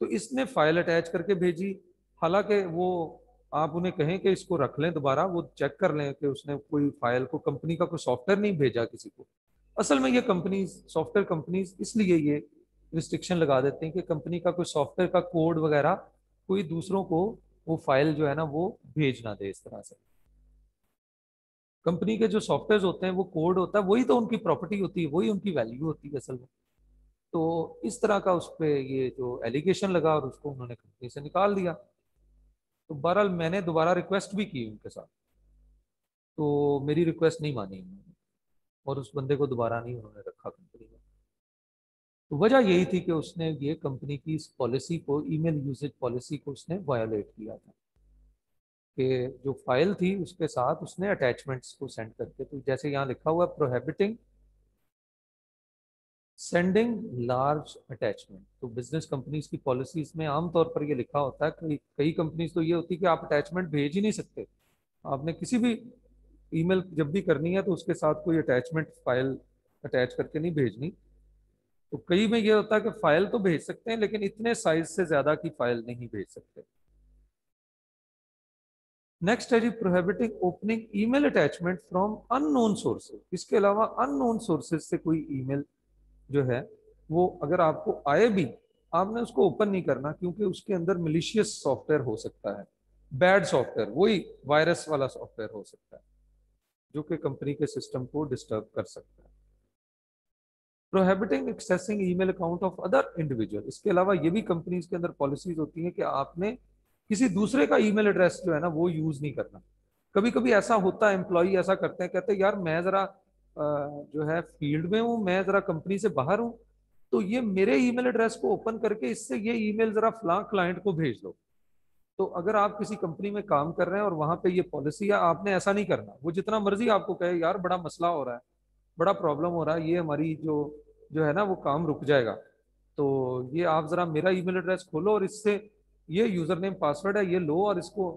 तो इसने फ़ाइल अटैच करके भेजी। हालाँकि वो, आप उन्हें कहें कि इसको रख लें दोबारा, वो चेक कर लें कि उसने कोई फ़ाइल को कंपनी का कोई सॉफ्टवेयर नहीं भेजा किसी को। असल में ये कंपनी सॉफ्टवेयर कंपनीज़ इसलिए ये रिस्ट्रिक्शन लगा देते हैं कि कंपनी का कोई सॉफ्टवेयर का कोड वगैरह कोई दूसरों को वो फ़ाइल जो है ना, वो भेज ना दे इस तरह से। कंपनी के जो सॉफ्टवेयर होते हैं, वो कोड होता है, वही तो उनकी प्रॉपर्टी होती है, वही उनकी वैल्यू होती है असल में। तो इस तरह का उस पर ये जो एलिगेशन लगा और उसको उन्होंने कंपनी से निकाल दिया। तो बहरहाल मैंने दोबारा रिक्वेस्ट भी की उनके साथ। तो मेरी रिक्वेस्ट नहीं मानी उन्होंने और उस बंदे को दोबारा नहीं उन्होंने रखा कंपनी में। तो वजह यही थी कि उसने ये कंपनी की इस पॉलिसी को ईमेल यूसेज पॉलिसी को उसने वायोलेट किया था। कि जो फ़ाइल थी उसके साथ उसने अटैचमेंट्स को सेंड करके तो जैसे यहाँ लिखा हुआ प्रोहेबिटिंग सेंडिंग लार्ज अटैचमेंट तो बिज़नेस कंपनीज़ की पॉलिसीज़ में आमतौर पर ये लिखा होता है कि कई कंपनीज़ तो ये होती है कि आप अटैचमेंट भेज ही नहीं सकते। आपने किसी भी ईमेल जब भी करनी है तो उसके साथ कोई अटैचमेंट फ़ाइल अटैच करके नहीं भेजनी। तो कई में ये होता है कि फ़ाइल तो भेज सकते हैं, लेकिन इतने साइज़ से ज़्यादा की फ़ाइल नहीं भेज सकते। नेक्स्ट है जी prohibiting opening email attachment from unknown sources इसके अलावा अननोन सोर्सेज से कोई ईमेल जो है, वो अगर आपको आए भी, आपने उसको ओपन नहीं करना क्योंकि उसके अंदर मिलिशियस सॉफ्टवेयर हो सकता है। बैड सॉफ्टवेयर वही वायरस वाला सॉफ्टवेयर हो सकता है, जो कि कंपनी के सिस्टम को डिस्टर्ब कर सकता है। Prohibiting accessing email account of other individual इसके अलावा ये भी कंपनीज़ के अंदर पॉलिसीज़ होती हैं कि आपने किसी दूसरे का ईमेल एड्रेस जो है ना, वो यूज़ नहीं करना। कभी कभी ऐसा होता है एम्प्लॉय ऐसा करते हैं, कहते हैं, यार, मैं जरा जो है, फ़ील्ड में हूँ, मैं जरा कंपनी से बाहर हूँ तो ये मेरे ईमेल एड्रेस को ओपन करके इससे ये ईमेल जरा फला क्लाइंट को भेज दो। तो अगर आप किसी कंपनी में काम कर रहे हैं और वहाँ पे ये पॉलिसी है, आपने ऐसा नहीं करना। वो जितना मर्ज़ी आपको कहे, यार, बड़ा मसला हो रहा है, बड़ा प्रॉब्लम हो रहा है, ये हमारी जो जो है ना, वो काम रुक जाएगा। तो ये आप जरा मेरा ईमेल एड्रेस खोलो और इससे ये यूज़र नेम पासवर्ड है, ये लो और इसको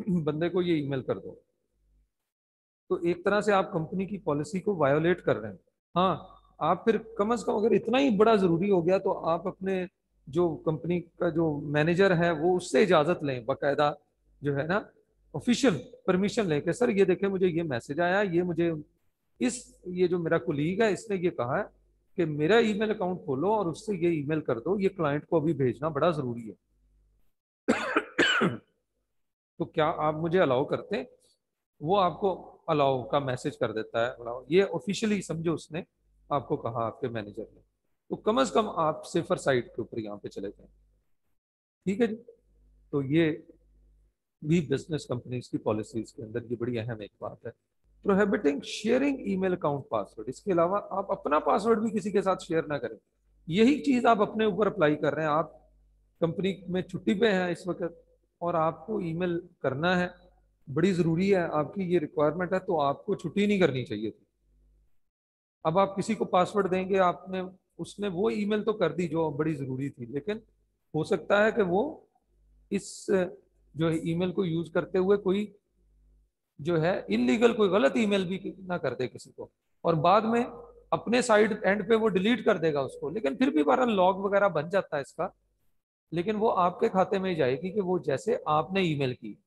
बंदे को ये ईमेल कर दो। तो एक तरह से आप कंपनी की पॉलिसी को वायोलेट कर रहे हैं। हाँ आप फिर कम अज कम अगर इतना ही बड़ा ज़रूरी हो गया तो आप अपने जो कंपनी का जो मैनेजर है वो उससे इजाज़त लें, बाकायदा जो है ना ऑफिशियल परमिशन लेके सर, ये देखे, मुझे ये मैसेज आया, ये मुझे इस, ये जो मेरा कुलीग है, इसने ये कहा है कि मेरा ईमेल अकाउंट खोलो और उससे ये ईमेल कर दो, ये क्लाइंट को अभी भेजना बड़ा ज़रूरी है। तो क्या आप मुझे अलाउ करते वो आपको अलाउ का मैसेज कर देता है, अलाउ। ये ऑफिशियली समझो उसने, आपको कहा आपके मैनेजर ने। तो कम अज कम आप सेफर साइड के ऊपर यहाँ पे चले जाए। ठीक है जी? तो ये भी बिज़नेस कंपनीज़ की पॉलिसीज़ के अंदर ये बड़ी अहम एक बात है। Prohibiting sharing email account password इसके अलावा आप अपना पासवर्ड भी किसी के साथ शेयर ना करें। यही चीज़ आप अपने ऊपर अप्लाई कर रहे हैं। आप कंपनी में छुट्टी पे हैं इस वक्त और आपको ईमेल करना है। बड़ी ज़रूरी है आपकी ये रिक्वायरमेंट है तो आपको छुट्टी नहीं करनी चाहिए थी। अब आप किसी को पासवर्ड देंगे, आपने, उसने वो ईमेल तो कर दी जो बड़ी ज़रूरी थी, लेकिन हो सकता है कि वो इस, जो है ईमेल को यूज़ करते हुए कोई, जो है इलीगल कोई गलत ईमेल भी ना कर दे किसी को। और बाद में अपने साइड एंड पे वो डिलीट कर देगा उसको, लेकिन फिर भी बारह लॉग वगैरह बन जाता है इसका, लेकिन वो आपके खाते में ही जाएगी कि वो जैसे आपने ईमेल की।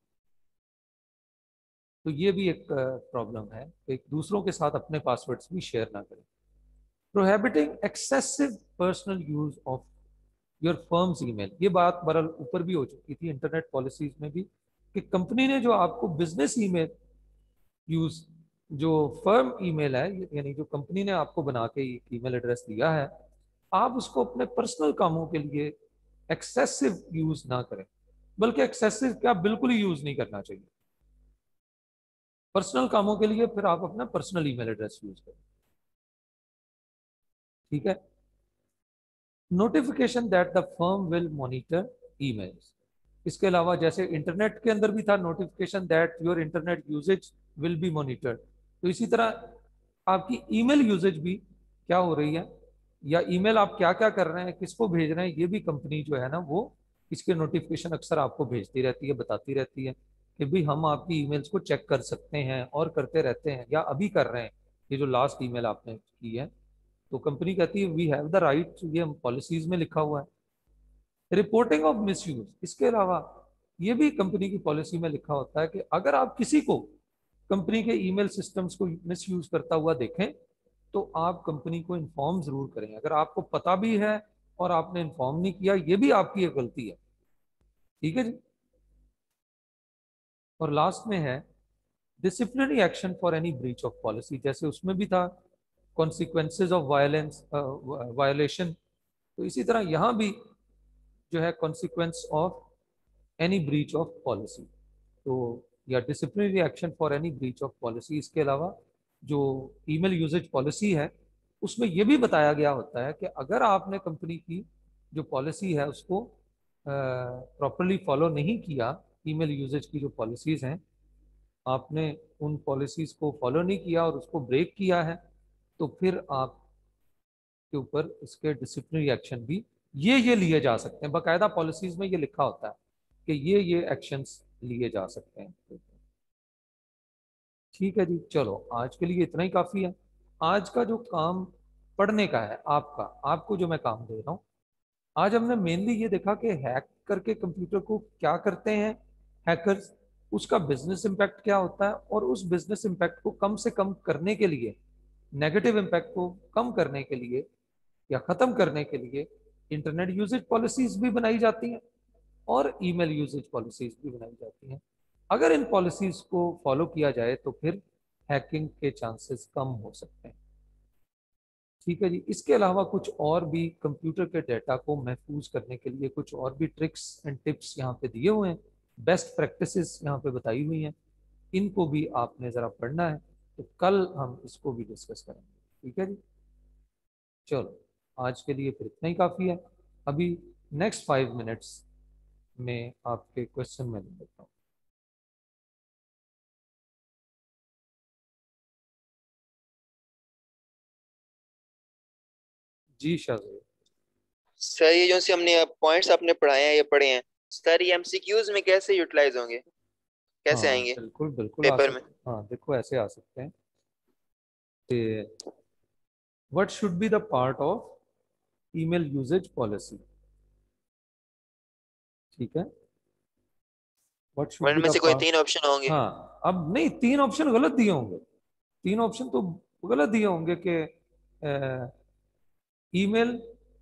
तो ये भी एक प्रॉब्लम है कि दूसरों के साथ अपने पासवर्ड्स भी शेयर ना करें। Prohibiting excessive personal use of your firm's email ये बात बरल ऊपर भी हो चुकी थी इंटरनेट पॉलिसीज़ में भी कि कंपनी ने जो आपको बिज़नेस ईमेल यूज़ जो फर्म ईमेल है यानी जो कंपनी ने आपको बना के ईमेल एड्रेस दिया है, आप उसको अपने पर्सनल कामों के लिए एक्सेसिव यूज़ ना करें। बल्कि एक्सेसिव क्या? बिल्कुल ही यूज़ नहीं करना चाहिए। पर्सनल कामों के लिए फिर आप अपना पर्सनल ईमेल एड्रेस यूज़ करें। ठीक है? Notification that the firm will monitor emails इसके अलावा जैसे इंटरनेट के अंदर भी था notification that your internet usages will be monitored तो इसी तरह आपकी ईमेल यूजेज भी क्या हो रही है? या ईमेल आप क्या क्या कर रहे हैं, किसको भेज रहे हैं, ये भी कंपनी जो है ना, वो इसके नोटिफिकेशन अक्सर आपको भेजती रहती है, बताती रहती है। कि भाई हम आपकी ईमेल्स को चेक कर सकते हैं और करते रहते हैं या अभी कर रहे हैं। ये जो लास्ट ईमेल आपने की है तो कंपनी कहती है वी हैव द राइट ये पॉलिसीज़ में लिखा हुआ है। रिपोर्टिंग ऑफ़ मिस इसके अलावा ये भी कंपनी की पॉलिसी में लिखा होता है कि अगर आप किसी को कंपनी के ईमेल सिस्टम्स को मिस करता हुआ देखें तो आप कंपनी को इन्फॉर्म ज़रूर करें। अगर आपको पता भी है और आपने इन्फॉर्म नहीं किया, ये भी आपकी एक गलती है। ठीक है जी? और लास्ट में है disciplinary action for any breach of policy जैसे उसमें भी था कॉन्सिक्वेंसेज ऑफ़ वायलेंस वायोलेशन तो इसी तरह यहाँ भी जो है consequence of any breach of policy तो या disciplinary action for any breach of policy इसके अलावा जो ईमेल यूजेज पॉलिसी है, उसमें यह भी बताया गया होता है कि अगर आपने कंपनी की जो पॉलिसी है उसको प्रॉपरली फॉलो नहीं किया ईमेल यूजेज की जो पॉलिसीज़ हैं, आपने उन पॉलिसीज़ को फॉलो नहीं किया और उसको ब्रेक किया है तो फिर आप के ऊपर इसके डिसिप्लिनरी एक्शन भी ये ये लिए जा सकते हैं। बाकायदा पॉलिसीज़ में ये लिखा होता है कि ये ये एक्शंस लिए जा सकते हैं। ठीक है जी, चलो, आज के लिए इतना ही काफ़ी है। आज का जो काम पढ़ने का है आपका, आपको जो मैं काम दे रहा हूँ, आज हमने मेनली ये देखा कि हैक करके कंप्यूटर को क्या करते हैं हैकर्स उसका बिज़नेस इम्पैक्ट क्या होता है? और उस बिज़नेस इम्पैक्ट को कम से कम करने के लिए नेगेटिव इम्पैक्ट को कम करने के लिए या ख़त्म करने के लिए इंटरनेट यूजेज पॉलिसीज़ भी बनाई जाती हैं और ईमेल यूजेज पॉलिसीज़ भी बनाई जाती हैं। अगर इन पॉलिसीज़ को फॉलो किया जाए तो फिर हैकिंग के चांसेस कम हो सकते हैं। ठीक है जी, इसके अलावा कुछ और भी कंप्यूटर के डेटा को महफूज करने के लिए कुछ और भी ट्रिक्स एंड टिप्स यहाँ पे दिए हुए हैं। बेस्ट प्रैक्टिसेस यहाँ पे बताई हुई हैं। इनको भी आपने ज़रा पढ़ना है तो कल हम इसको भी डिस्कस करेंगे। ठीक है जी? चलो, आज के लिए फिर इतना ही काफ़ी है। अभी नेक्स्ट फाइव मिनट्स में आपके क्वेश्चन में लेता हूँ। जी शाह सर, ये जो से हमने पॉइंट्स आपने पढ़ाए हैं, ये पढ़े हैं। सर ये एमसीक्यूज में कैसे यूटिलाइज होंगे? कैसे हाँ, आएँगे? बिल्कुल बिल्कुल पेपर में। हाँ देखो ऐसे आ सकते हैं। What should be the part of email usages policy ठीक है? व्हाट शुड में से कोई तीन ऑप्शन होंगे। हाँ अब नहीं तीन ऑप्शन गलत दिए होंगे। तीन ऑप्शन तो गलत दिए होंगे कि email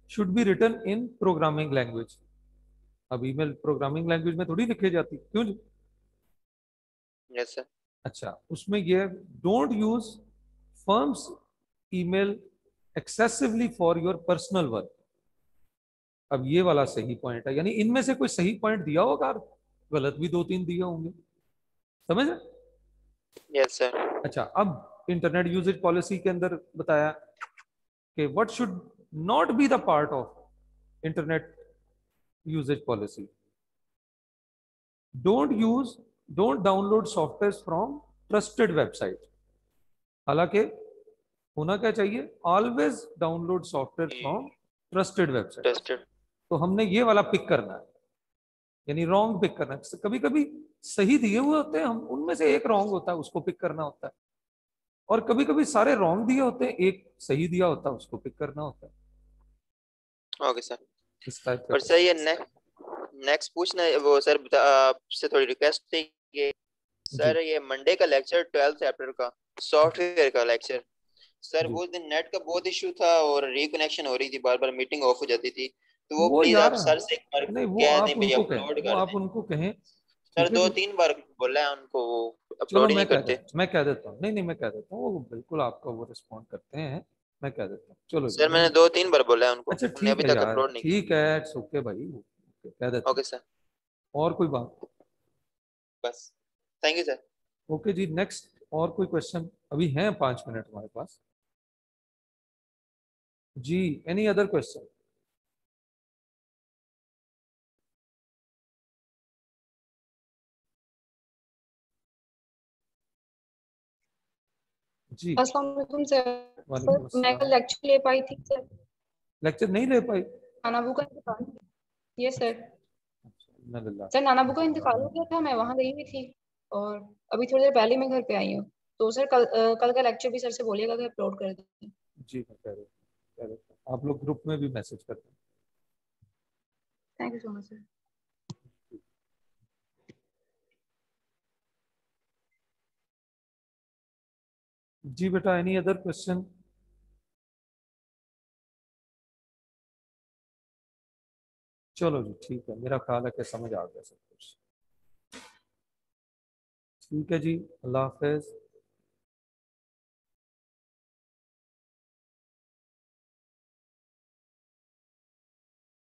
should be written in programming language अब ईमेल प्रोग्रामिंग लैंग्वेज में थोड़ी लिखी जाती। क्यों जी? यस सर अच्छा उसमें ये don't use firm's email excessively for your personal work अब ये वाला सही पॉइंट है यानी इनमें से कोई सही पॉइंट दिया होगा गलत भी दो तीन दिए होंगे। समझ? यस सर अच्छा अब इंटरनेट यूजेज पॉलिसी के अंदर बताया कि what should not be the part of internet usage policy. Don't use don't download software from trusted website. हालाँकि होना क्या चाहिए? Always download software from trusted website trusted तो हमने ये वाला पिक करना है। यानी रॉन्ग पिक करना है। कभी कभी सही दिए हुए होते हैं हम उनमें से एक रॉन्ग होता है उसको पिक करना होता है। और कभी कभी सारे रॉन्ग दिए होते हैं एक सही दिया होता है उसको पिक करना होता है। ओके सर इस टाइप का और सर ये नेक्स्ट नेक्स्ट पूछना है वो सर आपसे थोड़ी रिक्वेस्ट थी कि सर ये मंडे का लेक्चर ट्वेल्थ अप्रैल का सॉफ्टवेयर का लेक्चर सर वो दिन नेट का बहुत इशू था और रिकनेक्शन हो रही थी बार बार मीटिंग ऑफ़ हो जाती थी। तो वो वो प्लीज़ आप सर से एक बार नहीं वो कह आप दें उनको अपलोड कर आप उनको कहें सर दो तीन बार बोला है उनको वो अपलोड नहीं करते। मैं कह देता हूँ नहीं नहीं मैं कह देता हूँ वो बिल्कुल आपका वो रिस्पॉन्ड करते हैं। मैं कह देता हूँ। चलो सर मैंने दो तीन बार बोला है उनको। अच्छा ठीक अभी है तक यार। अपलोड नहीं ठीक है इट्स ओके भाई। कह देता ओके सर और कोई बात? बस। थैंक यू सर ओके जी नेक्स्ट और कोई क्वेश्चन अभी हैं पाँच मिनट हमारे पास। जी एनी अदर क्वेश्चन जी। अस्सलाम सर मैं कल लेक्चर ले पाई थी सर। लेक्चर नहीं ले पाई? नाना बू का इंतकाल। ये सर सर नाना का इंतकाल हो गया था मैं वहाँ गई हुई थी और अभी थोड़ी देर पहले मैं घर पे आई हूँ। तो सर कल कल का लेक्चर भी सर से बोलिएगा कि अपलोड कर दें। जी मैं कह रहा हूँ आप लोग ग्रुप में भी मैसेज करते हैं। Thank you so much sir जी बेटा एनी अदर क्वेश्चन चलो जी, ठीक है, मेरा ख्याल है कि समझ आ गया सब कुछ। ठीक है जी, अल्लाह हाफिज।